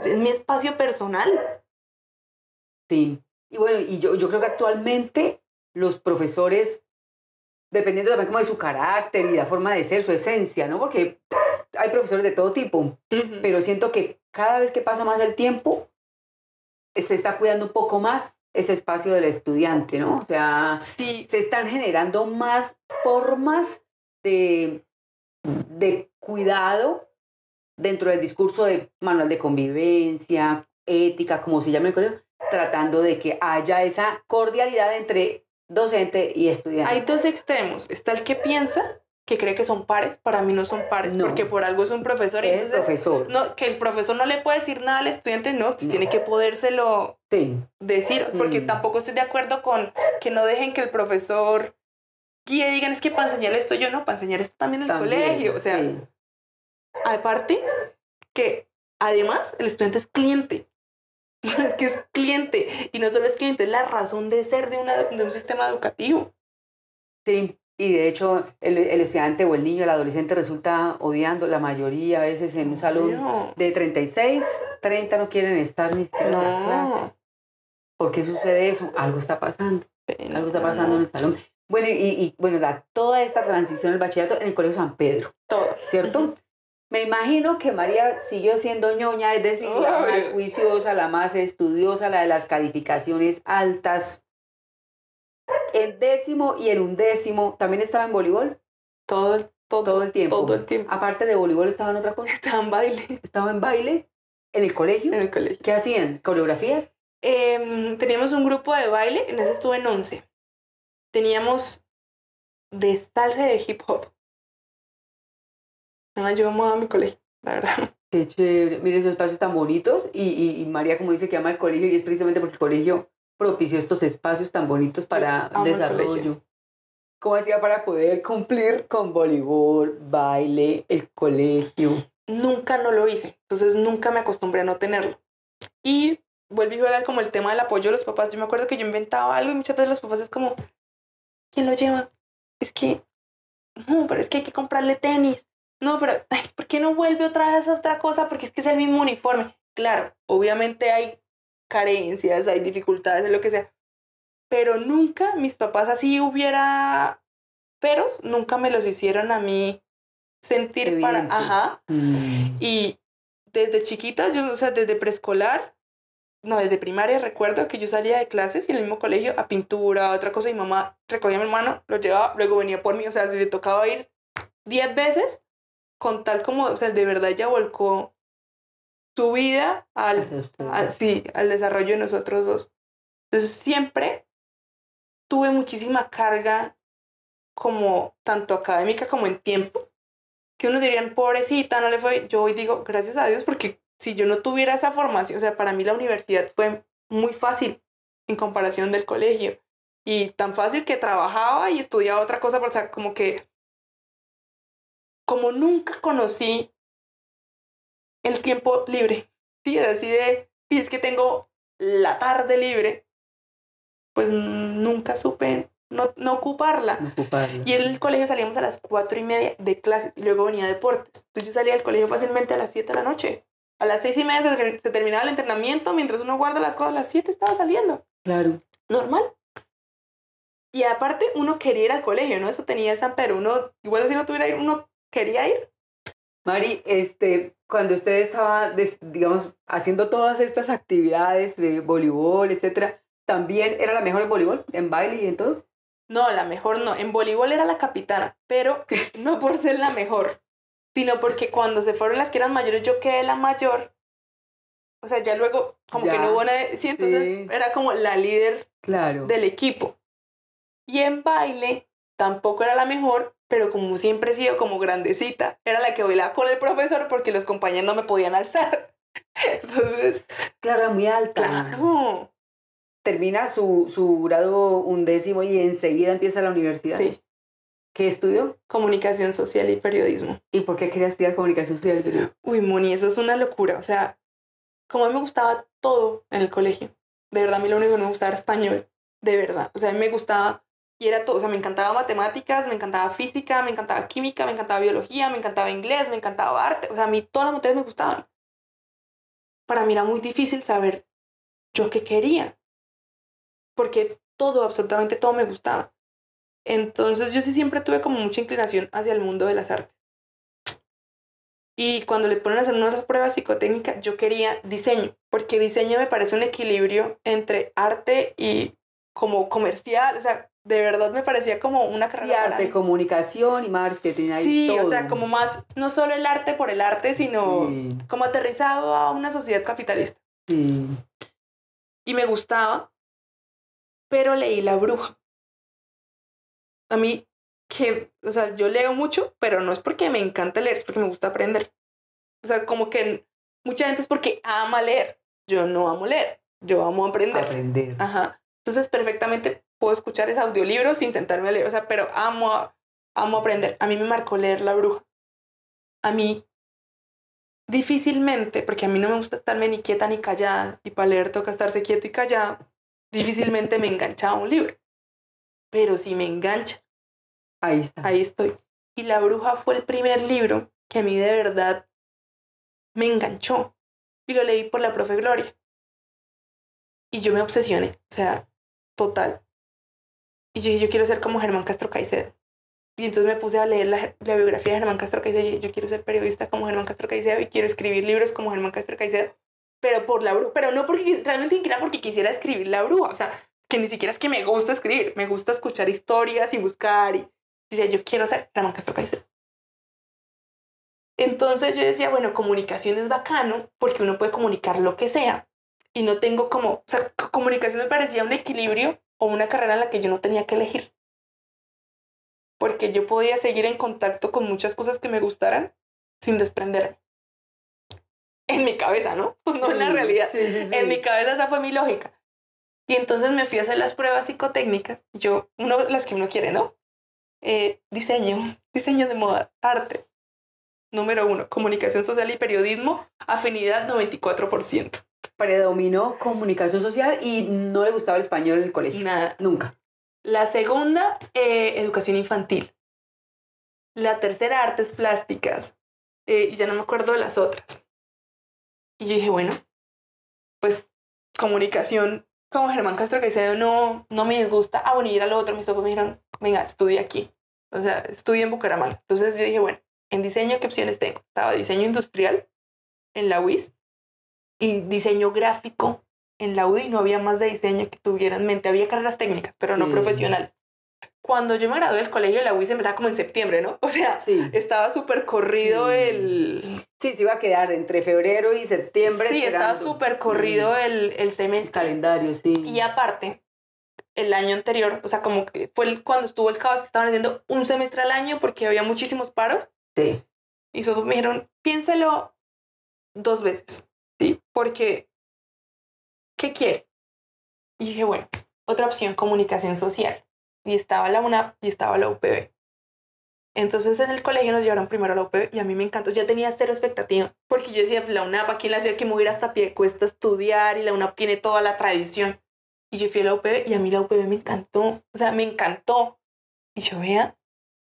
es mi espacio personal. Sí. Y bueno, y yo, yo creo que actualmente los profesores, dependiendo también como de su carácter y la forma de ser, su esencia, ¿no? Porque hay profesores de todo tipo, pero siento que cada vez que pasa más el tiempo, se está cuidando un poco más ese espacio del estudiante, ¿no? O sea, sí. se están generando más formas de, de cuidado dentro del discurso de manual de convivencia, ética, como se llama el colegio, tratando de que haya esa cordialidad entre docente y estudiante. Hay dos extremos. Está el que piensa que cree que son pares, para mí no son pares, porque por algo es un profesor. Y entonces, profesor. No, que el profesor no le puede decir nada al estudiante, no, pues tiene que podérselo decir, porque mm. tampoco estoy de acuerdo con que no dejen que el profesor guíe, digan, es que para enseñar esto yo no, para enseñar esto también en el colegio, o sea, aparte que además el estudiante es cliente, es que es cliente, y no solo es cliente, es la razón de ser de, una, de un sistema educativo. Sí, y de hecho, el, el, estudiante o el niño, el adolescente resulta odiando la mayoría a veces en un salón de 36, 30 no quieren estar ni siquiera en la clase. ¿Por qué sucede eso? Algo está pasando. Algo está pasando en el salón. Bueno, y, y bueno, la, toda esta transición del bachillerato en el Colegio San Pedro. Todo. ¿Cierto? Me imagino que María siguió siendo ñoña, es decir, la más juiciosa, la más estudiosa, la de las calificaciones altas en décimo y en undécimo, ¿también estaba en voleibol? Todo el, todo, el tiempo. Todo el tiempo. Aparte de voleibol, ¿estaba en otra cosa? Estaba en baile. ¿Estaba en baile? ¿En el colegio? En el colegio. ¿Qué hacían? ¿Coreografías? Em, teníamos un grupo de baile, en ese estuve en once. Teníamos destalce de hip hop. No, yo amo a mi colegio, la verdad. Qué chévere. Mire esos espacios tan bonitos. Y, y, y María, como dice, que ama el colegio y es precisamente porque el colegio propició estos espacios tan bonitos para desarrollo. ¿Cómo hacía para poder cumplir con voleibol, baile, el colegio? Nunca no lo hice, entonces nunca me acostumbré a no tenerlo. Y vuelvo a jugar como el tema del apoyo de los papás. Yo me acuerdo que yo inventaba algo y muchas veces los papás es como, ¿quién lo lleva? Es que, no, pero es que hay que comprarle tenis. No, pero, ¿por qué no vuelve otra vez a otra cosa? Porque es que es el mismo uniforme. Claro, obviamente hay carencias, hay dificultades, lo que sea. Pero nunca mis papás así hubiera peros, nunca me los hicieron a mí sentir para, ajá. Mm. Y desde chiquita, yo, o sea, desde preescolar, no, desde primaria recuerdo que yo salía de clases y en el mismo colegio a pintura, otra cosa, y mamá recogía a mi hermano, lo llevaba, luego venía por mí, o sea, si le tocaba ir diez veces, con tal como, o sea, de verdad ella volcó tu vida al, sí, al desarrollo de nosotros dos. Entonces siempre tuve muchísima carga como tanto académica como en tiempo, que uno diría, pobrecita, no le fue, yo hoy digo, gracias a Dios, porque si yo no tuviera esa formación, o sea, para mí la universidad fue muy fácil en comparación del colegio. Y tan fácil que trabajaba y estudiaba otra cosa, o sea, como que, como nunca conocí el tiempo libre. Sí, así de, y es que tengo la tarde libre, pues nunca supe no, no, ocuparla. Y en el colegio salíamos a las cuatro y media de clases y luego venía deportes. Entonces yo salía del colegio fácilmente a las siete de la noche. A las seis y media se, terminaba el entrenamiento, mientras uno guarda las cosas, a las siete estaba saliendo. Claro. Normal. Y aparte, uno quería ir al colegio, ¿no? Eso tenía el San Pedro. Uno, igual si no tuviera ir, uno quería ir. Mari, este, cuando usted estaba, digamos, haciendo todas estas actividades de voleibol, etcétera, ¿también era la mejor en voleibol, en baile y en todo? No, la mejor no. En voleibol era la capitana, pero no por ser la mejor, sino porque cuando se fueron las que eran mayores, yo quedé la mayor o sea, ya luego como que no hubo nada, sí, entonces sí. era como la líder Claro. del equipo. Y en baile tampoco era la mejor, pero como siempre he sido como grandecita, era la que bailaba con el profesor porque los compañeros no me podían alzar. Entonces, Claro, muy alta. claro, Termina su, su grado undécimo y enseguida empieza la universidad. sí, ¿Qué estudió? comunicación social y periodismo. ¿Y por qué quería estudiar comunicación social? y periodismo? Uy, Moni, eso es una locura. O sea, como a mí me gustaba todo en el colegio. De verdad, a mí lo único que me gustaba era español. De verdad. O sea, a mí me gustaba y era todo. O sea, me encantaba matemáticas, me encantaba física, me encantaba química, me encantaba biología, me encantaba inglés, me encantaba arte. O sea, a mí todas las materias me gustaban. Para mí era muy difícil saber yo qué quería. Porque todo, absolutamente todo me gustaba. Entonces yo sí siempre tuve como mucha inclinación hacia el mundo de las artes. Y cuando le ponen a hacer unas pruebas psicotécnicas, yo quería diseño, porque diseño me parece un equilibrio entre arte y como comercial, o sea, de verdad me parecía como una Sí, carrera para arte, mí. comunicación y marketing. ahí Sí, todo. o sea, como más, no solo el arte por el arte, sino Sí, como aterrizado a una sociedad capitalista. sí. Y me gustaba, pero leí La Bruja. A mí, que, o sea, yo leo mucho, pero no es porque me encanta leer, es porque me gusta aprender. O sea, como que mucha gente es porque ama leer. Yo no amo leer, yo amo aprender. Aprender. Ajá. Entonces, perfectamente puedo escuchar ese audiolibro sin sentarme a leer, o sea, pero amo, amo aprender. A mí me marcó leer La Bruja. A mí, difícilmente, porque a mí no me gusta estarme ni quieta ni callada, y para leer toca estarse quieto y callado, difícilmente me enganchaba un libro. Pero si me engancha, Ahí está. ahí estoy. Y La Bruja fue el primer libro que a mí de verdad me enganchó. Y lo leí por la profe Gloria. Y yo me obsesioné, o sea, total. Y yo dije, yo quiero ser como Germán Castro Caicedo. Y entonces me puse a leer la, la biografía de Germán Castro Caicedo. Y dije, yo quiero ser periodista como Germán Castro Caicedo y quiero escribir libros como Germán Castro Caicedo. Pero por la bruja, pero no porque realmente ni porque quisiera escribir la bruja. O sea, que ni siquiera es que me gusta escribir, me gusta escuchar historias y buscar. Y dice, yo quiero ser Germán Castro Caicedo. Entonces yo decía, bueno, comunicación es bacano porque uno puede comunicar lo que sea y no tengo como, o sea, co- comunicación me parecía un equilibrio o una carrera en la que yo no tenía que elegir. Porque yo podía seguir en contacto con muchas cosas que me gustaran sin desprenderme. En mi cabeza, ¿no? Pues no en la Sí, realidad. Sí, sí, sí. En mi cabeza esa fue mi lógica. Y entonces me fui a hacer las pruebas psicotécnicas. Yo, uno, las que uno quiere, ¿no? Eh, diseño, diseño de modas, artes. Número uno, comunicación social y periodismo, afinidad 94%. Predominó comunicación social y no le gustaba el español en el colegio. Nada. Nunca. La segunda, eh, educación infantil. La tercera, artes plásticas. Eh, ya no me acuerdo de las otras. Y yo dije, bueno, pues comunicación como Germán Castro Caicedo no, no me disgusta. Ah, bueno, y era lo otro. Mis papás me dijeron, venga, estudia aquí. O sea, estudia en Bucaramanga. Entonces yo dije, bueno, en diseño, ¿qué opciones tengo? Estaba diseño industrial en la UIS y diseño gráfico en la UDI. No había más de diseño que tuviera en mente. Había carreras técnicas, pero no Sí. profesionales. Cuando yo me gradué del colegio, la UIS empezaba como en septiembre, ¿no? O sea, Sí. estaba súper corrido Mm. el... Sí, se iba a quedar entre febrero y septiembre. Sí, estaba esperando. súper corrido el, el El semestre. calendario, sí. Y aparte, el año anterior, o sea, como que fue el- cuando estuvo el caos que estaban haciendo un semestre al año porque había muchísimos paros. Sí. Y papás me dijeron, piénselo dos veces. Porque, ¿qué quiere? Y dije, bueno, otra opción, comunicación social. Y estaba la UNAP y estaba la UPB. Entonces en el colegio nos llevaron primero a la UPB y a mí me encantó. Ya tenía cero expectativa porque yo decía, la UNAP aquí en la ciudad que me voy a hasta pie cuesta estudiar y la UNAP tiene toda la tradición. Y yo fui a la UPB y a mí la UPB me encantó. O sea, me encantó. Y yo vea,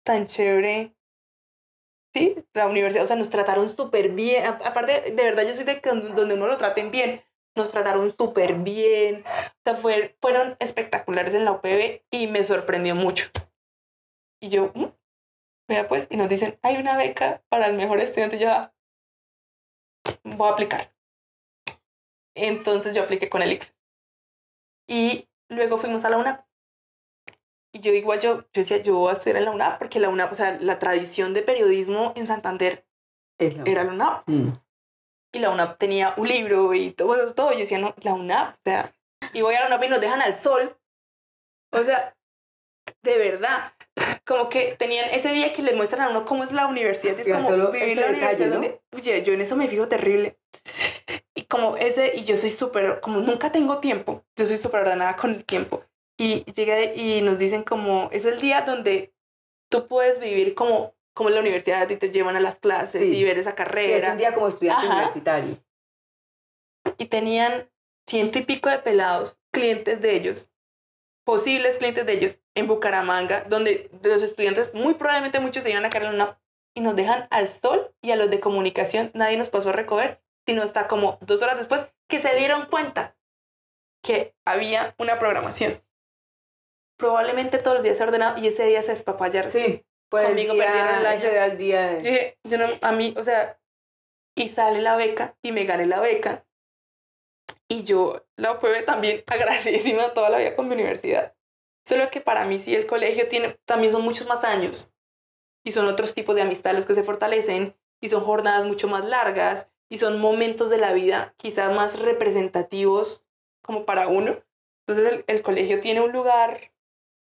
tan chévere. Sí, la universidad, o sea, nos trataron súper bien. Aparte, de verdad, yo soy de donde uno lo traten bien. Nos trataron súper bien. O sea, fue- fueron espectaculares en la UPB y me sorprendió mucho. Y yo, "Mm". vea pues, y nos dicen, hay una beca para el mejor estudiante. Y yo, "Ah, voy a aplicar. Entonces yo apliqué con el ICFES. Y luego fuimos a la UNAP. Y yo igual, yo, yo decía, yo voy a estudiar en la UNAP porque la UNAP, o sea, la tradición de periodismo en Santander Es la- era la UNAP. Mm. y la UNAP tenía un libro y todo eso, todo. Yo decía, no, la UNAP, o sea, y voy a la UNAP y nos dejan al sol. O sea, de verdad, como que tenían ese día que le muestran a uno cómo es la universidad. Es Ya, como solo vivir la universidad ¿no? donde, oye, yo en eso me fijo terrible. Y como ese, y yo soy súper, como nunca tengo tiempo, yo soy súper ordenada con el tiempo. Y llega y nos dicen como, es el día donde tú puedes vivir como, como en la universidad y te llevan a las clases Sí. y ver esa Sí, carrera es un día como estudiante Ajá. universitario. y tenían ciento y pico de pelados, clientes de ellos, posibles clientes de ellos, en Bucaramanga, donde de los estudiantes, muy probablemente muchos se iban a cargar en una y nos dejan al sol y a los de comunicación, nadie nos pasó a recoger, sino hasta como dos horas después que se dieron cuenta que había una programación. Probablemente todos los días se ordenaba y ese día se despapallaron. Sí, pues el Conmigo día- perdieron el año. ese el día. de- Yo dije, yo no, a mí, o sea, y sale la beca y me gané la beca. Y yo la fue también agradecidísima toda la vida con mi universidad. Solo que para mí sí el colegio tiene, también son muchos más años. Y son otros tipos de amistad los que se fortalecen. Y son jornadas mucho más largas. Y son momentos de la vida quizás más representativos como para uno. Entonces el, el colegio tiene un lugar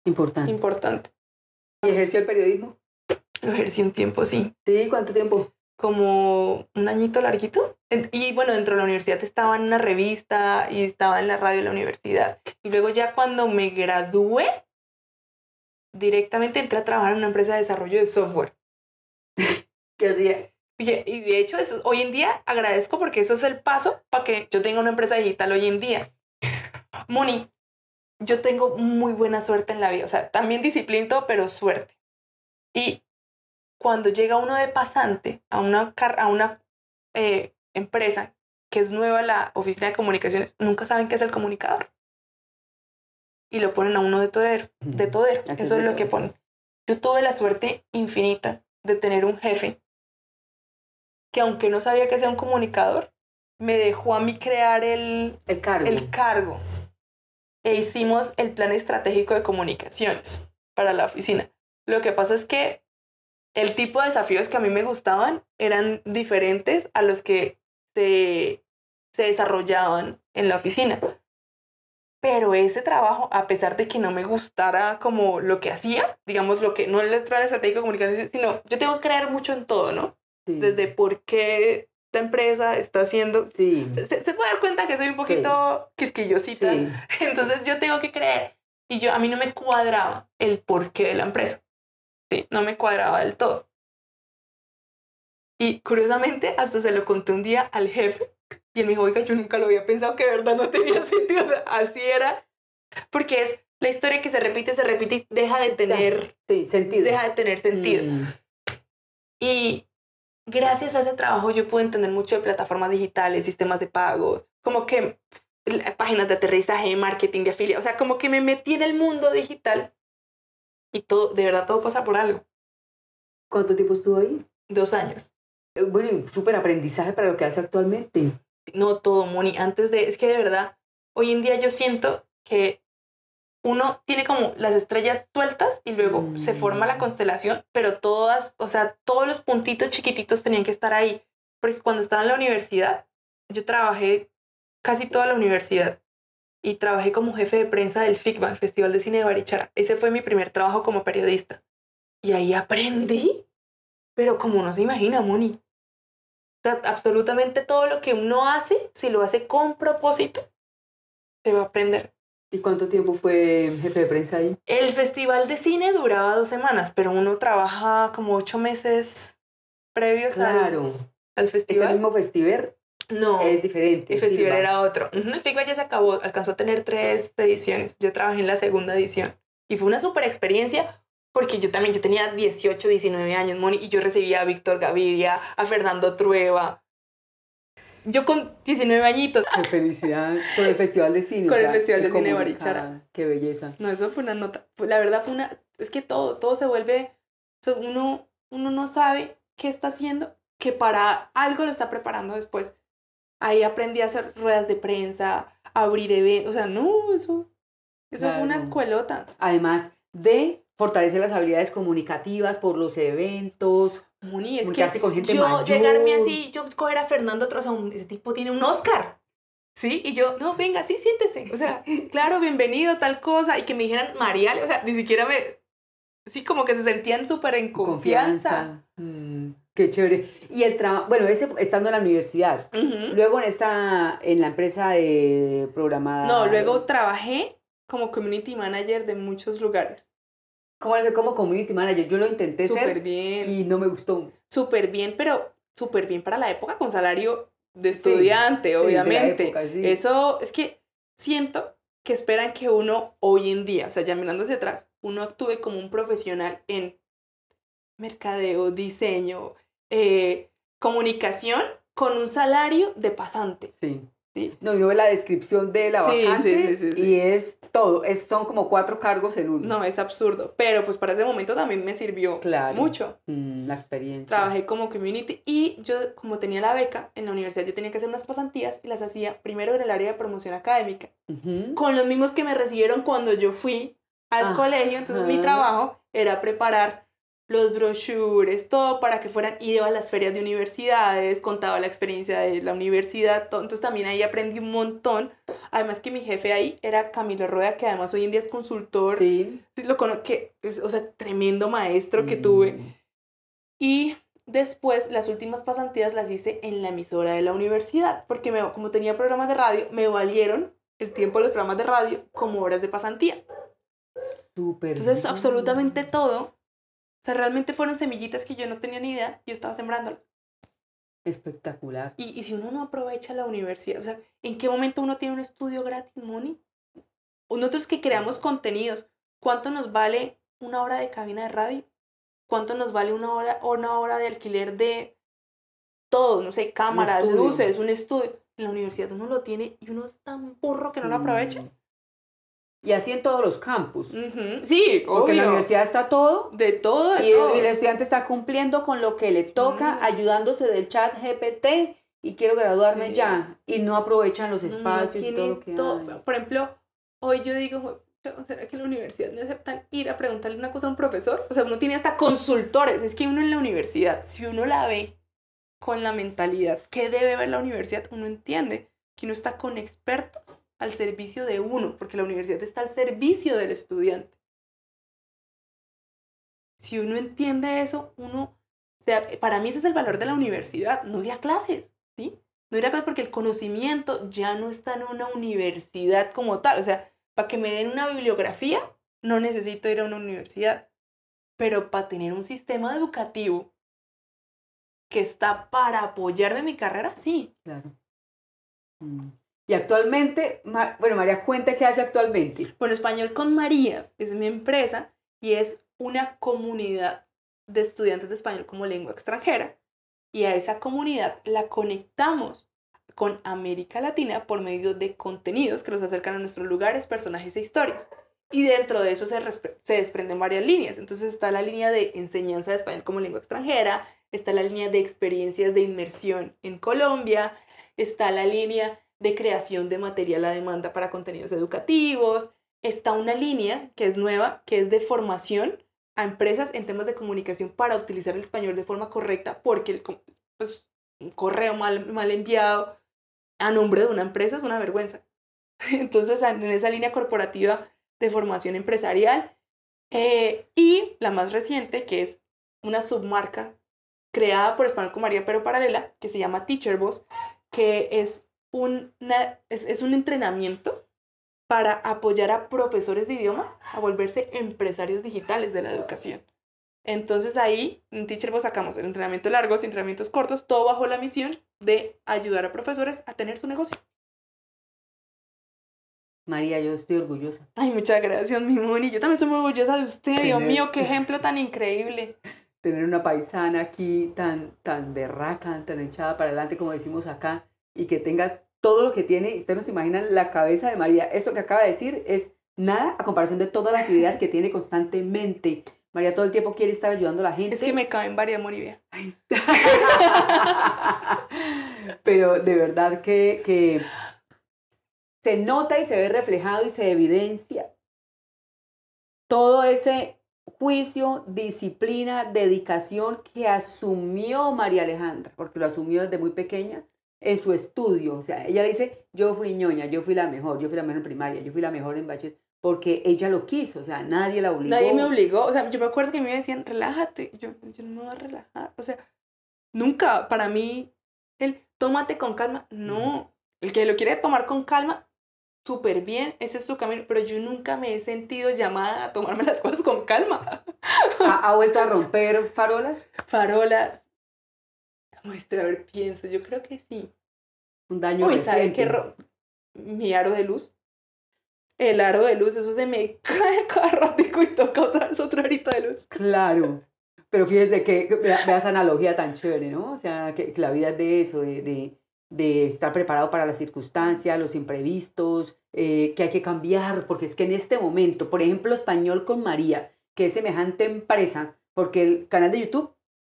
Importante. importante. ¿Y ejerció el periodismo? Lo ejercí un tiempo, sí. Sí, ¿cuánto tiempo? como un añito larguito. Y bueno, dentro de la universidad estaba en una revista y estaba en la radio de la universidad. Y luego ya cuando me gradué, directamente entré a trabajar en una empresa de desarrollo de software. ¿Qué hacía? Oye, y de hecho, eso, hoy en día agradezco porque eso es el paso para que yo tenga una empresa digital hoy en día. Moni, yo tengo muy buena suerte en la vida, o sea, también disciplina, y todo, pero suerte. Y cuando llega uno de pasante a una, car- a una eh, empresa que es nueva la oficina de comunicaciones, nunca saben qué es el comunicador. Y lo ponen a uno de todero, de todero. Así Eso es lo que ponen. Yo tuve la suerte infinita de tener un jefe que aunque no sabía que sea un comunicador, me dejó a mí crear el, El cargo. el cargo. E hicimos el plan estratégico de comunicaciones para la oficina. Lo que pasa es que el tipo de desafíos que a mí me gustaban eran diferentes a los que se, se desarrollaban en la oficina. Pero ese trabajo, a pesar de que no me gustara como lo que hacía, digamos, lo que no el plan estratégico de comunicaciones, sino yo tengo que creer mucho en todo, ¿no? Sí. Desde por qué la empresa está haciendo... Sí. Se, se puede dar cuenta que soy un Sí. poquito quisquillosita. Sí. Entonces yo tengo que creer. Y yo, a mí no me cuadraba el porqué de la empresa. Sí, no me cuadraba del todo. Y curiosamente, hasta se lo conté un día al jefe. Y él me dijo, oiga, yo nunca lo había pensado que de verdad no tenía sentido. O sea, así era. Porque es la historia que se repite, se repite y deja de tener, Sí, sentido. deja de tener sentido. Mm. Y gracias a ese trabajo yo pude entender mucho de plataformas digitales, sistemas de pagos, como que páginas de aterrizaje, marketing, de afiliados, o sea, como que me metí en el mundo digital y todo, de verdad todo pasa por algo. ¿Cuánto tiempo estuvo ahí? Dos años. Eh, Bueno, súper aprendizaje para lo que hace actualmente. No todo, Moni, antes de, es que de verdad, hoy en día yo siento que uno tiene como las estrellas sueltas y luego se forma la Mm. constelación, pero todas, o sea, todos los puntitos chiquititos tenían que estar ahí. Porque cuando estaba en la universidad, yo trabajé casi toda la universidad y trabajé como jefe de prensa del FICBA, el Festival de Cine de Barichara. Ese fue mi primer trabajo como periodista. Y ahí aprendí, pero como no se imagina, Moni. O sea, absolutamente todo lo que uno hace, si lo hace con propósito, se va a aprender. ¿Y cuánto tiempo fue jefe de prensa ahí? El festival de cine duraba dos semanas, pero uno trabaja como ocho meses previos al- Claro. al, ¿Es el festival. mismo festival? No, Es diferente. el festival FIBA. era otro. Ujú, El FICBA ya se acabó, alcanzó a tener tres ediciones. Yo trabajé en la segunda edición y fue una super experiencia porque yo también, yo tenía 18, 19 años, Moni, y yo recibía a Víctor Gaviria, a Fernando Trueba. Yo con 19 añitos. Qué felicidad. Con el Festival de Cine. o Con el Festival de Cine. Barichara. Qué belleza. No, eso fue una nota. Pues, La verdad fue una... Es que todo, todo se vuelve... o sea, uno, uno no sabe qué está haciendo, que para algo lo está preparando después. Ahí aprendí a hacer ruedas de prensa, a abrir eventos. O sea, no, eso... Eso fue una Claro. escuelota. Además de fortalecer las habilidades comunicativas por los eventos, Moni, es que Comunicarse con gente yo mayor. llegarme así, yo coger a Fernando Troza, un- ese tipo tiene un Oscar. ¿Sí? Y yo, no, venga, sí, siéntese. O sea, claro, bienvenido, tal cosa. Y que me dijeran Mariale, o sea, ni siquiera me. Sí, como que se sentían súper en confianza. Mm, qué chévere. Y el trabajo, bueno, ese estando en la universidad. Luego en esta, en la empresa de programada. No, luego trabajé como community manager de muchos lugares. ¿Cómo fue como community manager? Yo lo intenté Súper ser bien. y no me gustó. Súper bien, pero súper bien para la época con salario de Sí, estudiante, sí, de la obviamente. época, sí. Eso es que siento que esperan que uno hoy en día, o sea, ya mirando hacia atrás, uno actúe como un profesional en mercadeo, diseño, eh, comunicación con un salario de pasante. Sí. Sí. No, y no ve la descripción de la Sí, vacante sí, sí, sí, sí. y es todo, es, son como cuatro cargos en uno. No, es absurdo, pero pues para ese momento también me sirvió Claro. mucho. Mm, la experiencia. Trabajé como community y yo, como tenía la beca en la universidad, yo tenía que hacer unas pasantías y las hacía primero en el área de promoción académica, con los mismos que me recibieron cuando yo fui al Ajá. colegio. Entonces mi trabajo era preparar los brochures, todo para que fueran, iba a las ferias de universidades, contaba la experiencia de la universidad, todo. entonces también ahí aprendí un montón. Además que mi jefe ahí era Camilo Rueda, que además hoy en día es consultor, Sí. Sí, lo que es, o sea, tremendo maestro que tuve. Mm. Y después las últimas pasantías las hice en la emisora de la universidad, porque me- como tenía programas de radio, me valieron el tiempo de los programas de radio como horas de pasantía. Súper. Entonces, bien. absolutamente todo, sea, realmente fueron semillitas que yo no tenía ni idea, yo estaba sembrándolas. Espectacular. Y, y si uno no aprovecha la universidad, o sea, ¿en qué momento uno tiene un estudio gratis, Moni? O Nosotros que creamos contenidos, ¿cuánto nos vale una hora de cabina de radio? ¿Cuánto nos vale una hora, una hora de alquiler de todo? No sé, cámaras, luces, un estudio. En la universidad uno lo tiene y uno es tan burro que no lo aprovecha. Mm. Y así en todos los campus. Ujú, Sí, Porque en la obvio. universidad está todo De todo, de y, todo. y el estudiante está cumpliendo con lo que le toca, Mm. ayudándose del chat GPT y quiero graduarme Sí. ya. Y no aprovechan los espacios y todo lo que hay. Por ejemplo, hoy yo digo, "Jue- ¿será que en la universidad me aceptan ir a preguntarle una cosa a un profesor? O sea, uno tiene hasta consultores. Es que uno en la universidad, si uno la ve con la mentalidad que debe ver la universidad, uno entiende que uno está con expertos al servicio de uno, porque la universidad está al servicio del estudiante. Si uno entiende eso, uno, o sea, para mí ese es el valor de la universidad, no ir a clases, ¿sí? No ir a clases porque el conocimiento ya no está en una universidad como tal. O sea, para que me den una bibliografía, no necesito ir a una universidad. Pero para tener un sistema educativo que está para apoyarme en mi carrera, sí. Claro. Mm. Y actualmente, bueno, María, cuenta qué hace actualmente. Bueno, Español con María es mi empresa y es una comunidad de estudiantes de español como lengua extranjera. Y a esa comunidad la conectamos con América Latina por medio de contenidos que los acercan a nuestros lugares, personajes e historias. Y dentro de eso se, se desprenden varias líneas. Entonces está la línea de enseñanza de español como lengua extranjera, está la línea de experiencias de inmersión en Colombia, está la línea de creación de material a demanda para contenidos educativos, está una línea que es nueva, que es de formación a empresas en temas de comunicación para utilizar el español de forma correcta, porque el, pues, un correo mal, mal enviado a nombre de una empresa es una vergüenza. Entonces, en esa línea corporativa de formación empresarial, eh, y la más reciente, que es una submarca creada por Español con María, pero paralela, que se llama Teacher Boss, que es, una, es, es un entrenamiento para apoyar a profesores de idiomas a volverse empresarios digitales de la educación. Entonces ahí en Teacher Boss sacamos el entrenamiento largos, entrenamientos cortos, todo bajo la misión de ayudar a profesores a tener su negocio. María, yo estoy orgullosa. Ay, muchas gracias, mi Moni. Yo también estoy muy orgullosa de usted. Dios Tener- mío, qué ejemplo tan increíble. Tener una paisana aquí tan, tan berraca, tan echada para adelante, como decimos acá, y que tenga todo lo que tiene. Ustedes no se imaginan la cabeza de María. Esto que acaba de decir es nada a comparación de todas las ideas que tiene constantemente. María todo el tiempo quiere estar ayudando a la gente. Es que me caben varias, Moribia. Pero de verdad que, que se nota y se ve reflejado y se evidencia todo ese juicio, disciplina, dedicación que asumió María Alejandra, porque lo asumió desde muy pequeña en su estudio. O sea, ella dice, yo fui ñoña, yo fui la mejor, yo fui la mejor en primaria, yo fui la mejor en bachiller, porque ella lo quiso, o sea, nadie la obligó. Nadie me obligó, o sea, yo me acuerdo que me decían, relájate, yo, yo no me voy a relajar, o sea, nunca, para mí, el tómate con calma, no, el que lo quiere tomar con calma, súper bien, ese es su camino, pero yo nunca me he sentido llamada a tomarme las cosas con calma. ¿Ha, ha vuelto a romper farolas? Farolas. Muestra, a ver, pienso, yo creo que sí. Un daño Uy, ¿sabe qué? ro- Mi aro de luz. El aro de luz, eso se me cae cada ratico y toca otra vez otro arito de luz. Claro. Pero fíjese que, vea, vea esa analogía tan chévere, ¿no? O sea, que, que la vida es de eso, de, de, de estar preparado para las circunstancias, los imprevistos, eh, que hay que cambiar, porque es que en este momento, por ejemplo, Español con María, que es semejante empresa, porque el canal de YouTube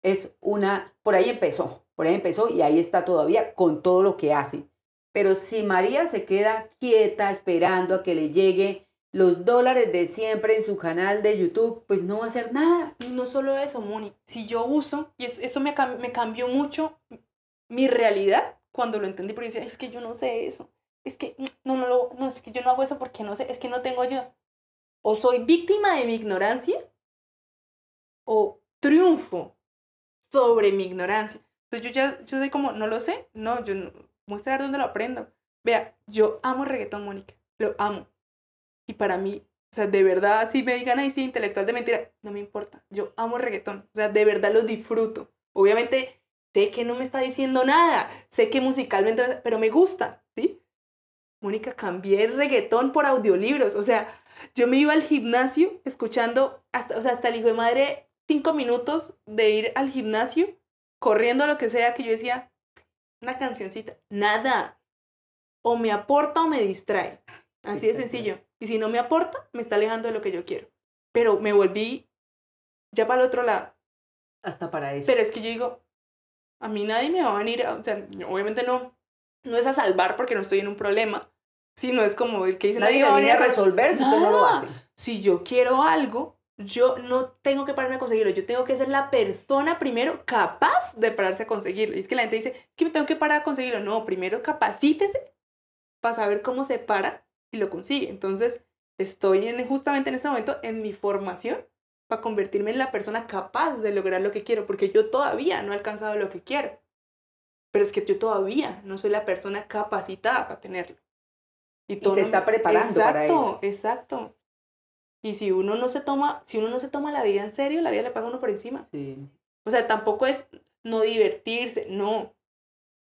es una, por ahí empezó, por ahí empezó y ahí está todavía con todo lo que hace. Pero si María se queda quieta esperando a que le llegue los dólares de siempre en su canal de YouTube, pues no va a hacer nada. No solo eso, Moni. Si yo uso, y eso, eso me, me cambió mucho mi realidad cuando lo entendí, porque decía, es que yo no sé eso. Es que no, no, lo, no, es que yo no hago eso porque no sé, es que no tengo ayuda. O soy víctima de mi ignorancia, o triunfo sobre mi ignorancia. Entonces yo ya, yo soy como, no lo sé, no, yo no, muestra dónde lo aprendo. Vea, yo amo reggaetón, Mónica, lo amo. Y para mí, o sea, de verdad, si me digan ahí sí, intelectual de mentira, no me importa. Yo amo reggaetón. O sea, de verdad lo disfruto. Obviamente, sé que no me está diciendo nada. Sé que musicalmente, pero me gusta, ¿sí? Mónica, cambié el reggaetón por audiolibros. O sea, yo me iba al gimnasio escuchando, hasta, o sea, hasta el hijo de madre, cinco minutos de ir al gimnasio, corriendo a lo que sea, que yo decía, una cancioncita. Nada. O me aporta o me distrae. Así de sencillo. Y si no me aporta, me está alejando de lo que yo quiero. Pero me volví ya para el otro lado. Hasta para eso. Pero es que yo digo, a mí nadie me va a venir, a- o sea, obviamente no, no es a salvar porque no estoy en un problema, sino es como el que dice, Nadie me va a venir a resolver si usted no lo Nada. hace. Si yo quiero algo, yo no tengo que pararme a conseguirlo, yo tengo que ser la persona primero capaz de pararse a conseguirlo. Y es que la gente dice, "Es que me tengo que parar a conseguirlo. No, primero capacítese para saber cómo se para y lo consigue. Entonces, estoy en, justamente en este momento en mi formación para convertirme en la persona capaz de lograr lo que quiero, porque yo todavía no he alcanzado lo que quiero. Pero es que yo todavía no soy la persona capacitada para tenerlo. todo se está preparando para Exacto, Exacto. Y si uno no se toma, si uno no se toma la vida en serio, la vida le pasa a uno por encima. Sí. O sea, tampoco es no divertirse, no.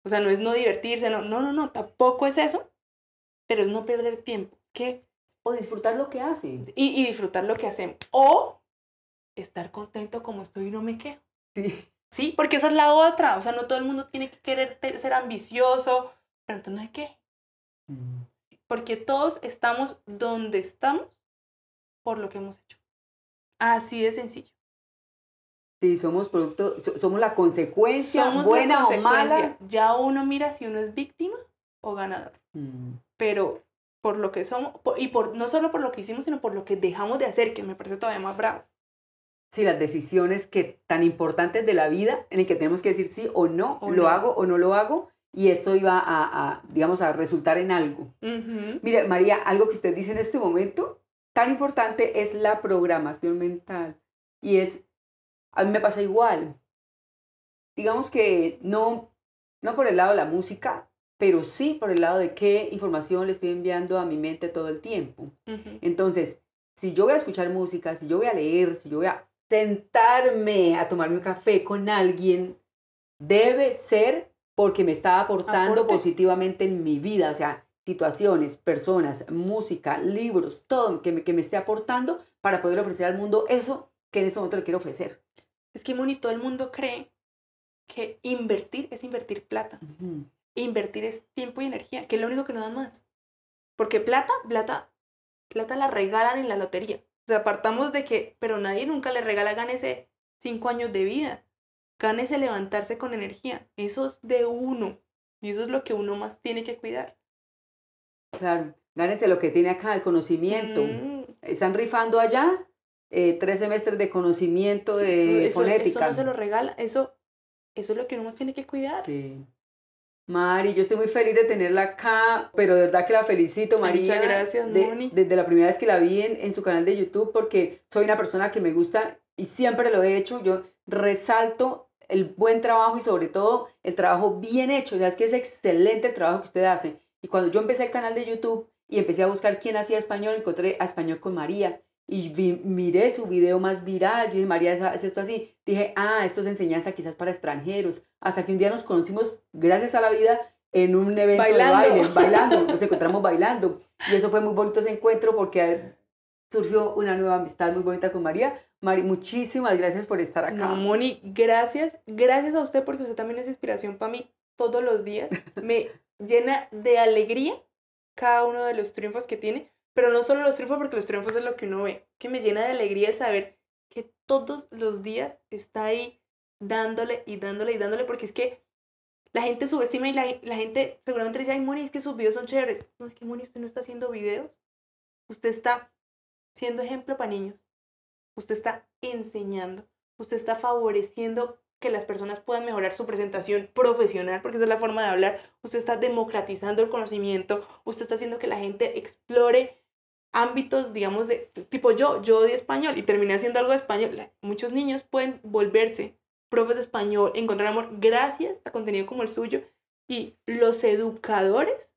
O sea, no es no divertirse, no, no, no, no, tampoco es eso, pero es no perder tiempo. ¿Qué? O disfrutar lo que hace. Y, y disfrutar lo que hacemos. O estar contento como estoy y no me quejo. Sí. Sí, porque esa es la otra. O sea, no todo el mundo tiene que querer ser ambicioso, pero entonces no hay que. Mm. Porque todos estamos donde estamos por lo que hemos hecho. Así de sencillo. Sí, somos producto, so- somos la consecuencia, Somos la buena o mala. consecuencia. Ya uno mira si uno es víctima o ganador. Mm. Pero por lo que somos, por- y por no solo por lo que hicimos, sino por lo que dejamos de hacer, que me parece todavía más bravo. Sí, las decisiones que tan importantes de la vida en el que tenemos que decir sí o no, O lo no. hago o no lo hago, y esto iba a, a, digamos, a resultar en algo. Ujú. Mire, María, algo que usted dice en este momento tan importante es la programación mental. Y es, a mí me pasa igual. Digamos que no, no por el lado de la música, pero sí por el lado de qué información le estoy enviando a mi mente todo el tiempo. Entonces, si yo voy a escuchar música, si yo voy a leer, si yo voy a sentarme a tomarme un café con alguien, debe ser porque me está aportando Aporte. positivamente en mi vida, o sea, situaciones, personas, música, libros, todo que me, que me esté aportando para poder ofrecer al mundo eso que en este momento le quiero ofrecer. Es que, Moni, todo el mundo cree que invertir es invertir plata. Invertir es tiempo y energía, que es lo único que no dan más. Porque plata, plata, plata la regalan en la lotería. O sea, apartamos de que, pero nadie nunca le regala, gánese cinco años de vida. Gánese levantarse con energía. Eso es de uno. Y eso es lo que uno más tiene que cuidar. Claro, gánense lo que tiene acá, el conocimiento. Mm, Están rifando allá, eh, tres semestres de conocimiento Sí, de eso, fonética. eso no se lo regala, eso, eso es lo que uno más tiene que cuidar. Sí. Mari, yo estoy muy feliz de tenerla acá, pero de verdad que la felicito, María. muchas gracias, de- Moni. Desde la primera vez que la vi en, en su canal de YouTube, porque soy una persona que me gusta y siempre lo he hecho. Yo resalto el buen trabajo y sobre todo el trabajo bien hecho. O sea, es que es excelente el trabajo que usted hace. Y cuando yo empecé el canal de YouTube y empecé a buscar quién hacía español, encontré a Español con María. Y vi- miré su video más viral. Yo dije, María, ¿es es esto así? Dije, ah, esto es enseñanza quizás para extranjeros. Hasta que un día nos conocimos, gracias a la vida, en un evento Bailando. de baile, bailando. Nos encontramos bailando. Y eso fue muy bonito ese encuentro porque surgió una nueva amistad muy bonita con María. Mari, muchísimas gracias por estar acá. No, Moni, gracias, gracias a usted porque usted también es inspiración para mí todos los días. Me llena de alegría cada uno de los triunfos que tiene, pero no solo los triunfos porque los triunfos es lo que uno ve, que me llena de alegría el saber que todos los días está ahí dándole y dándole y dándole porque es que la gente subestima y la, la gente seguramente dice, ay, Moni, es que sus videos son chéveres. No, es que Moni, usted no está haciendo videos, usted está siendo ejemplo para niños usted está enseñando, usted está favoreciendo que las personas puedan mejorar su presentación profesional, porque esa es la forma de hablar, usted está democratizando el conocimiento, usted está haciendo que la gente explore ámbitos, digamos, de tipo yo, yo odio español y terminé haciendo algo de español. Muchos niños pueden volverse profes de español, encontrar amor gracias a contenido como el suyo y los educadores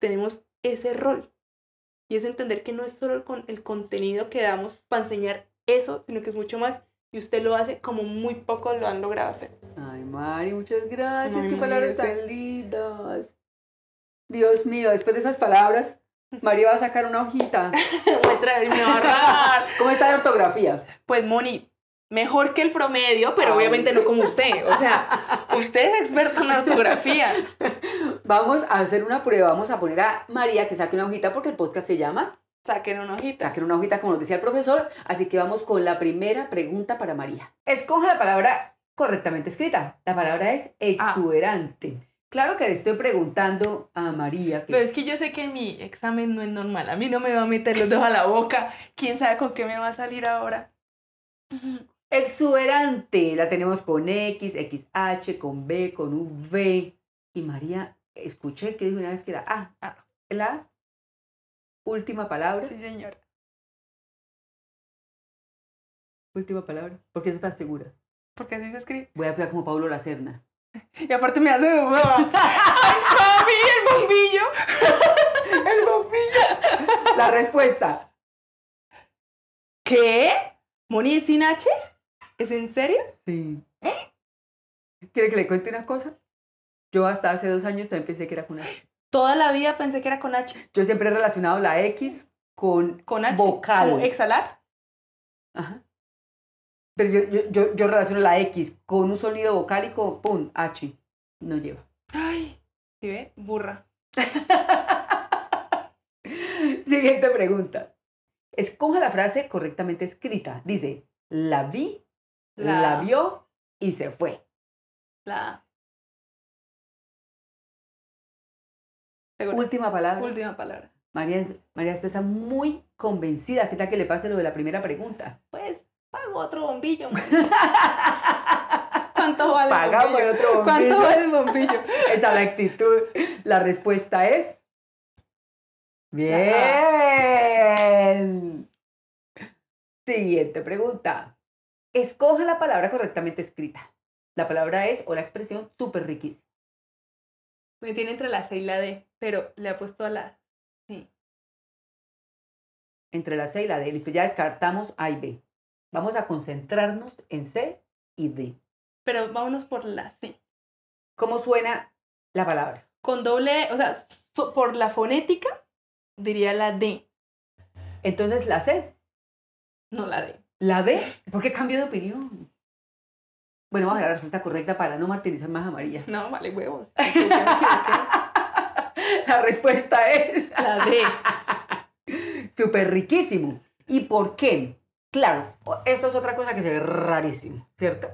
tenemos ese rol y es entender que no es solo con- el contenido que damos para enseñar eso, sino que es mucho más y usted lo hace como muy pocos lo han logrado hacer. Ay, Mari, muchas gracias. Ay, Qué palabras gracias. tan lindas. Dios mío, después de esas palabras, María va a sacar una hojita. Voy a traer y me va a rajar. ¿Cómo está la ortografía? Pues Moni, mejor que el promedio, pero Ay. obviamente no como usted. O sea, usted es experto en ortografía. Vamos a hacer una prueba. Vamos a poner a María que saque una hojita porque el podcast se llama Saquen una hojita. Saquen una hojita, como nos decía el profesor. Así que vamos con la primera pregunta para María. Escoja la palabra correctamente escrita. La palabra es exuberante. Claro que le estoy preguntando a María. que- Pero es que yo sé que mi examen no es normal. A mí no me va a meter los dedos a la boca. ¿Quién sabe con qué me va a salir ahora? Exuberante. La tenemos con X, XH, con B, con V. Y María, escuché que dijo una vez que era A. A. La última palabra. Sí, señor. Última palabra. ¿Por qué estás tan segura? Porque así se escribe. Voy a actuar como Pablo Lacerna. Y aparte me hace de nuevo. ¡Ay, mami! ¡El bombillo! ¡El bombillo! La respuesta. ¿Qué? ¿Moni es sin H? ¿Es en serio? Sí. ¿Quiere que le cuente una cosa? Yo hasta hace dos años también pensé que era con H. Toda la vida pensé que era con H. Yo siempre he relacionado la X con Con H. Vocal. Como exhalar. Ajá. Pero yo, yo, yo, yo relaciono la X con un sonido vocálico, pum, H. No lleva. Ay, ¿sí ve? Burra. Siguiente pregunta. Escoja la frase correctamente escrita. Dice, la vi, la, La- vio y se fue. La Seguro. Última palabra. Última palabra. María, María, está muy convencida. ¿Qué tal que le pase lo de la primera pregunta? Pues pago otro bombillo. ¿Cuánto vale el bombillo? el otro bombillo. ¿Cuánto vale el bombillo? Esa es la actitud. La respuesta es. Bien. Siguiente pregunta. Escoja la palabra correctamente escrita. La palabra es o la expresión súper riquísima. Me tiene entre la C y la D, pero le ha puesto a la... Sí. Entre la C y la D. Listo, ya descartamos A y B. Vamos a concentrarnos en C y D. Pero vámonos por la C. ¿Cómo suena la palabra? Con doble, o sea, por la fonética, diría la D, Entonces la C. no la D. La D. ¿Por qué cambio de opinión? Bueno, vamos a ver la respuesta correcta para no martirizar más a María. No, vale huevos. La respuesta es La D. súper riquísimo. ¿Y por qué? Claro, esto es otra cosa que se ve rarísimo, ¿cierto?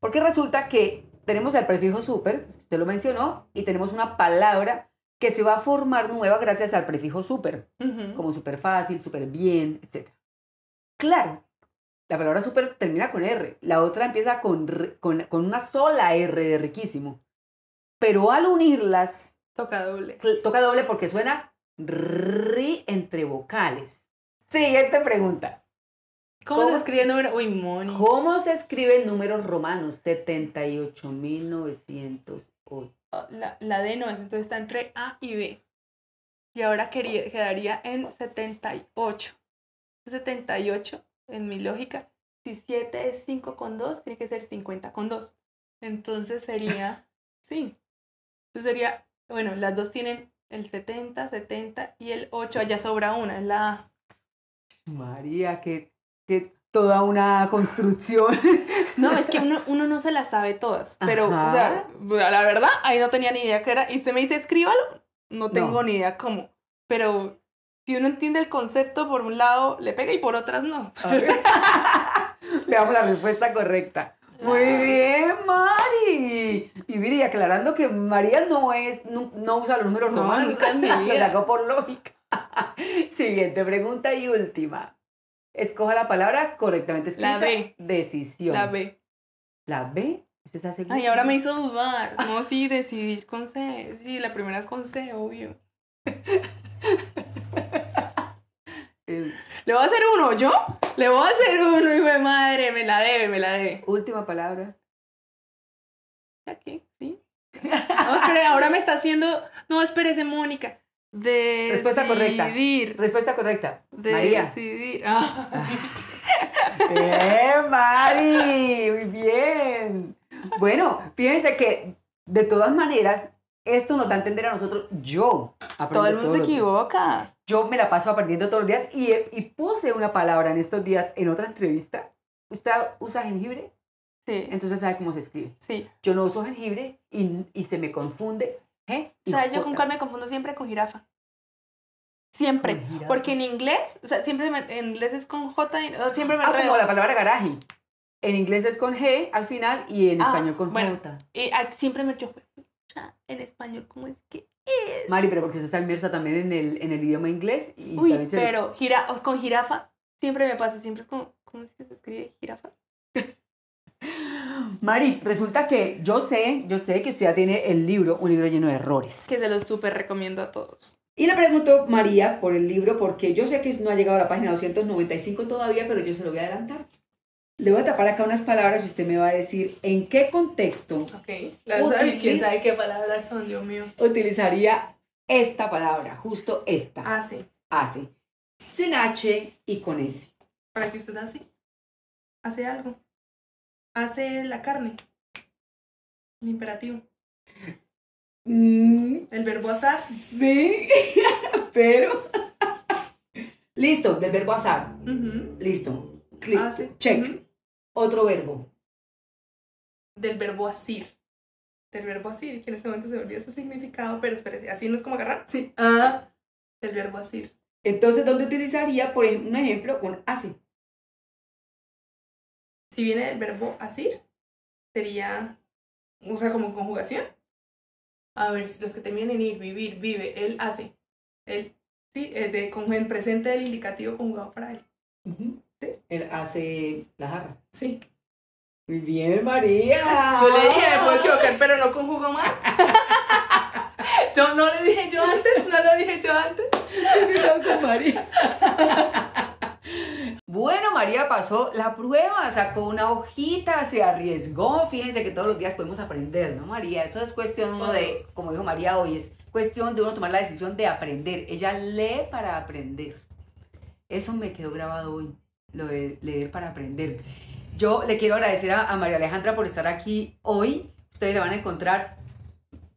Porque resulta que tenemos el prefijo súper, usted lo mencionó, y tenemos una palabra que se va a formar nueva gracias al prefijo súper, como súper fácil, súper bien, etc. Claro, la palabra súper termina con R, la otra empieza con, con, con una sola R de riquísimo. Pero al unirlas, Toca doble. toca doble porque suena ri entre vocales. Siguiente pregunta. ¿Cómo, ¿Cómo? se escribe el número? Uy, Moni. ¿Cómo se escriben números romanos? 78.908. La, la D no es, entonces está entre A y B. Y ahora quería- quedaría en 78. 78, en mi lógica, si 7 es 5 con 2, tiene que ser 50 con 2. Entonces sería, sí. Entonces sería, bueno, las dos tienen el 70, 70 y el 8, allá sobra una, es la A. María, que, que toda una construcción. No, es que uno, uno no se las sabe todas, pero, o sea, la verdad, ahí no tenía ni idea qué era. Y usted me dice, escríbalo, no tengo No. ni idea cómo. Pero si uno entiende el concepto, por un lado le pega y por otras no. Le damos la respuesta correcta. Muy bien, Mari. Y mire, y aclarando que María no es, no, no usa los números No, romanos. nunca en mi Lo vida. sacó por lógica. Siguiente pregunta y última. Escoja la palabra correctamente escrita. La B. Decisión. La B. ¿La B? ¿Usted está seguro? Ay, ahora me hizo dudar. No, sí, decidir con C. Sí, la primera es con C, obvio. ¿Le voy a hacer uno yo? Le voy a hacer uno, hijo de madre. Me la debe, me la debe. última palabra. Aquí, sí. No, espere, ahora me está haciendo. No, espérese, Mónica. Decidir. Respuesta correcta. Respuesta correcta. María. Decidir. Ah. Bien, Mari, muy bien. Bueno, fíjense que de todas maneras, esto nos da a entender a nosotros, yo Todo el mundo se equivoca. Yo me la paso aprendiendo todos los días y, y puse una palabra en estos días en otra entrevista. ¿Usted usa jengibre? Sí, Entonces sabe cómo se escribe. sí. Yo no uso jengibre y, y se me confunde. ¿eh? ¿Sabes yo con J. cuál me confundo siempre? Con jirafa. Siempre. Con jirafa. Porque en inglés, o sea, siempre me- en inglés es con J siempre me Ah, como la palabra garaje. En inglés es con G al final y en Ah, español con bueno. J. Y, ah, siempre me yo, "Pucha, en español, ¿cómo es que es? Mari, pero porque usted está inmersa también en el, en el idioma inglés y Uy, también se le- pero gira, con jirafa siempre me pasa, siempre es como, ¿cómo es que se escribe jirafa? Mari, resulta que yo sé, yo sé que usted ya tiene el libro, un libro lleno de errores. Que se los súper recomiendo a todos. Y le pregunto, María, por el libro, porque yo sé que no ha llegado a la página 295 todavía, pero yo se lo voy a adelantar. Le voy a tapar acá unas palabras y usted me va a decir en qué contexto Ok. Uy, ¿Quién sabe qué palabras son, Dios mío? utilizaría esta palabra, justo esta, Ah, sí. hace, sin H y con S. Para que usted hace, hace algo. Hace la carne. El imperativo. Mm, El verbo asar. sí, pero... Listo, del verbo asar. Listo. Clic. Hace. Check. Otro verbo. Del verbo asir. Del verbo asir, que en este momento se olvidó su significado, pero espérate, ¿así no es como agarrar? Sí. Ah. Del verbo asir. Entonces, ¿dónde utilizaría, por ejemplo, un ejemplo, un hace? Si viene del verbo asir, sería, o sea, como conjugación. A ver, los que terminan en ir, vivir, vive, él hace. Él, sí, de, con el presente del indicativo conjugado para él. Sí. Él hace la jarra. Sí. Muy bien, María. Yo le dije, me puedo equivocar, pero no conjugo mal. yo no le dije yo antes, no lo dije yo antes. con María. Bueno, María pasó la prueba, sacó una hojita, se arriesgó. Fíjense que todos los días podemos aprender, ¿no, María? Eso es cuestión uno de, como dijo María hoy, es cuestión de uno tomar la decisión de aprender. Ella lee para aprender. Eso me quedó grabado hoy, lo de leer para aprender. Yo le quiero agradecer a, a María Alejandra por estar aquí hoy. Ustedes la van a encontrar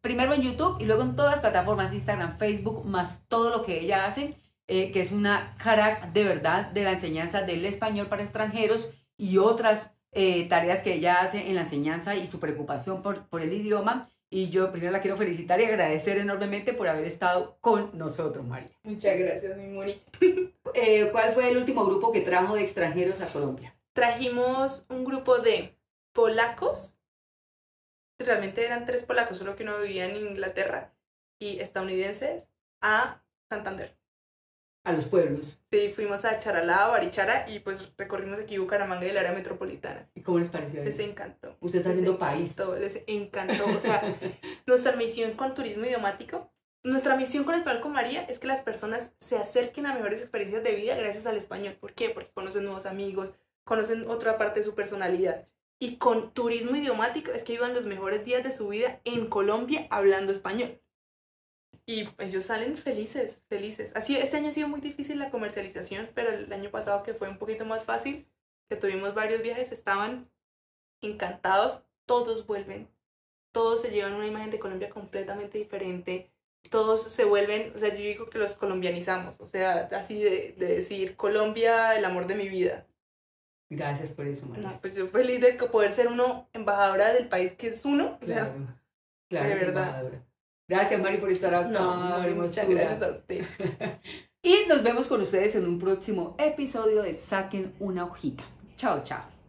primero en YouTube y luego en todas las plataformas, Instagram, Facebook, más todo lo que ella hace, eh, que es una crack de verdad de la enseñanza del español para extranjeros y otras eh, tareas que ella hace en la enseñanza y su preocupación por, por el idioma. Y yo primero la quiero felicitar y agradecer enormemente por haber estado con nosotros, María. Muchas gracias, mi Moni. Eh, ¿Cuál fue el último grupo que trajo de extranjeros a Colombia? Trajimos un grupo de polacos. Realmente eran tres polacos, solo que uno vivía en Inglaterra y estadounidenses a Santander. A los pueblos. Sí, fuimos a Charalá, Barichara y pues recorrimos aquí Bucaramanga y el área metropolitana. ¿Y cómo les pareció? Les encantó. Usted está Les haciendo país. encantó, Les encantó. O sea, nuestra misión con turismo idiomático, nuestra misión con Español con María es que las personas se acerquen a mejores experiencias de vida gracias al español. ¿Por qué? Porque conocen nuevos amigos, conocen otra parte de su personalidad. Y con turismo idiomático es que vivan los mejores días de su vida en Colombia hablando español. Y ellos salen felices, felices. Así, este año ha sido muy difícil la comercialización, pero el año pasado que fue un poquito más fácil, que tuvimos varios viajes, estaban encantados, todos vuelven, todos se llevan una imagen de Colombia completamente diferente, todos se vuelven, o sea, yo digo que los colombianizamos, o sea, así de, de decir Colombia, el amor de mi vida. Gracias por eso, María. No, pues yo feliz de poder ser uno embajadora del país que es uno, o sea, Claro, claro, de verdad. embajadora. Gracias, Mari, por estar acá. no, no, muchas gracias a usted. Y nos vemos con ustedes en un próximo episodio de Saquen una hojita. Chao, chao.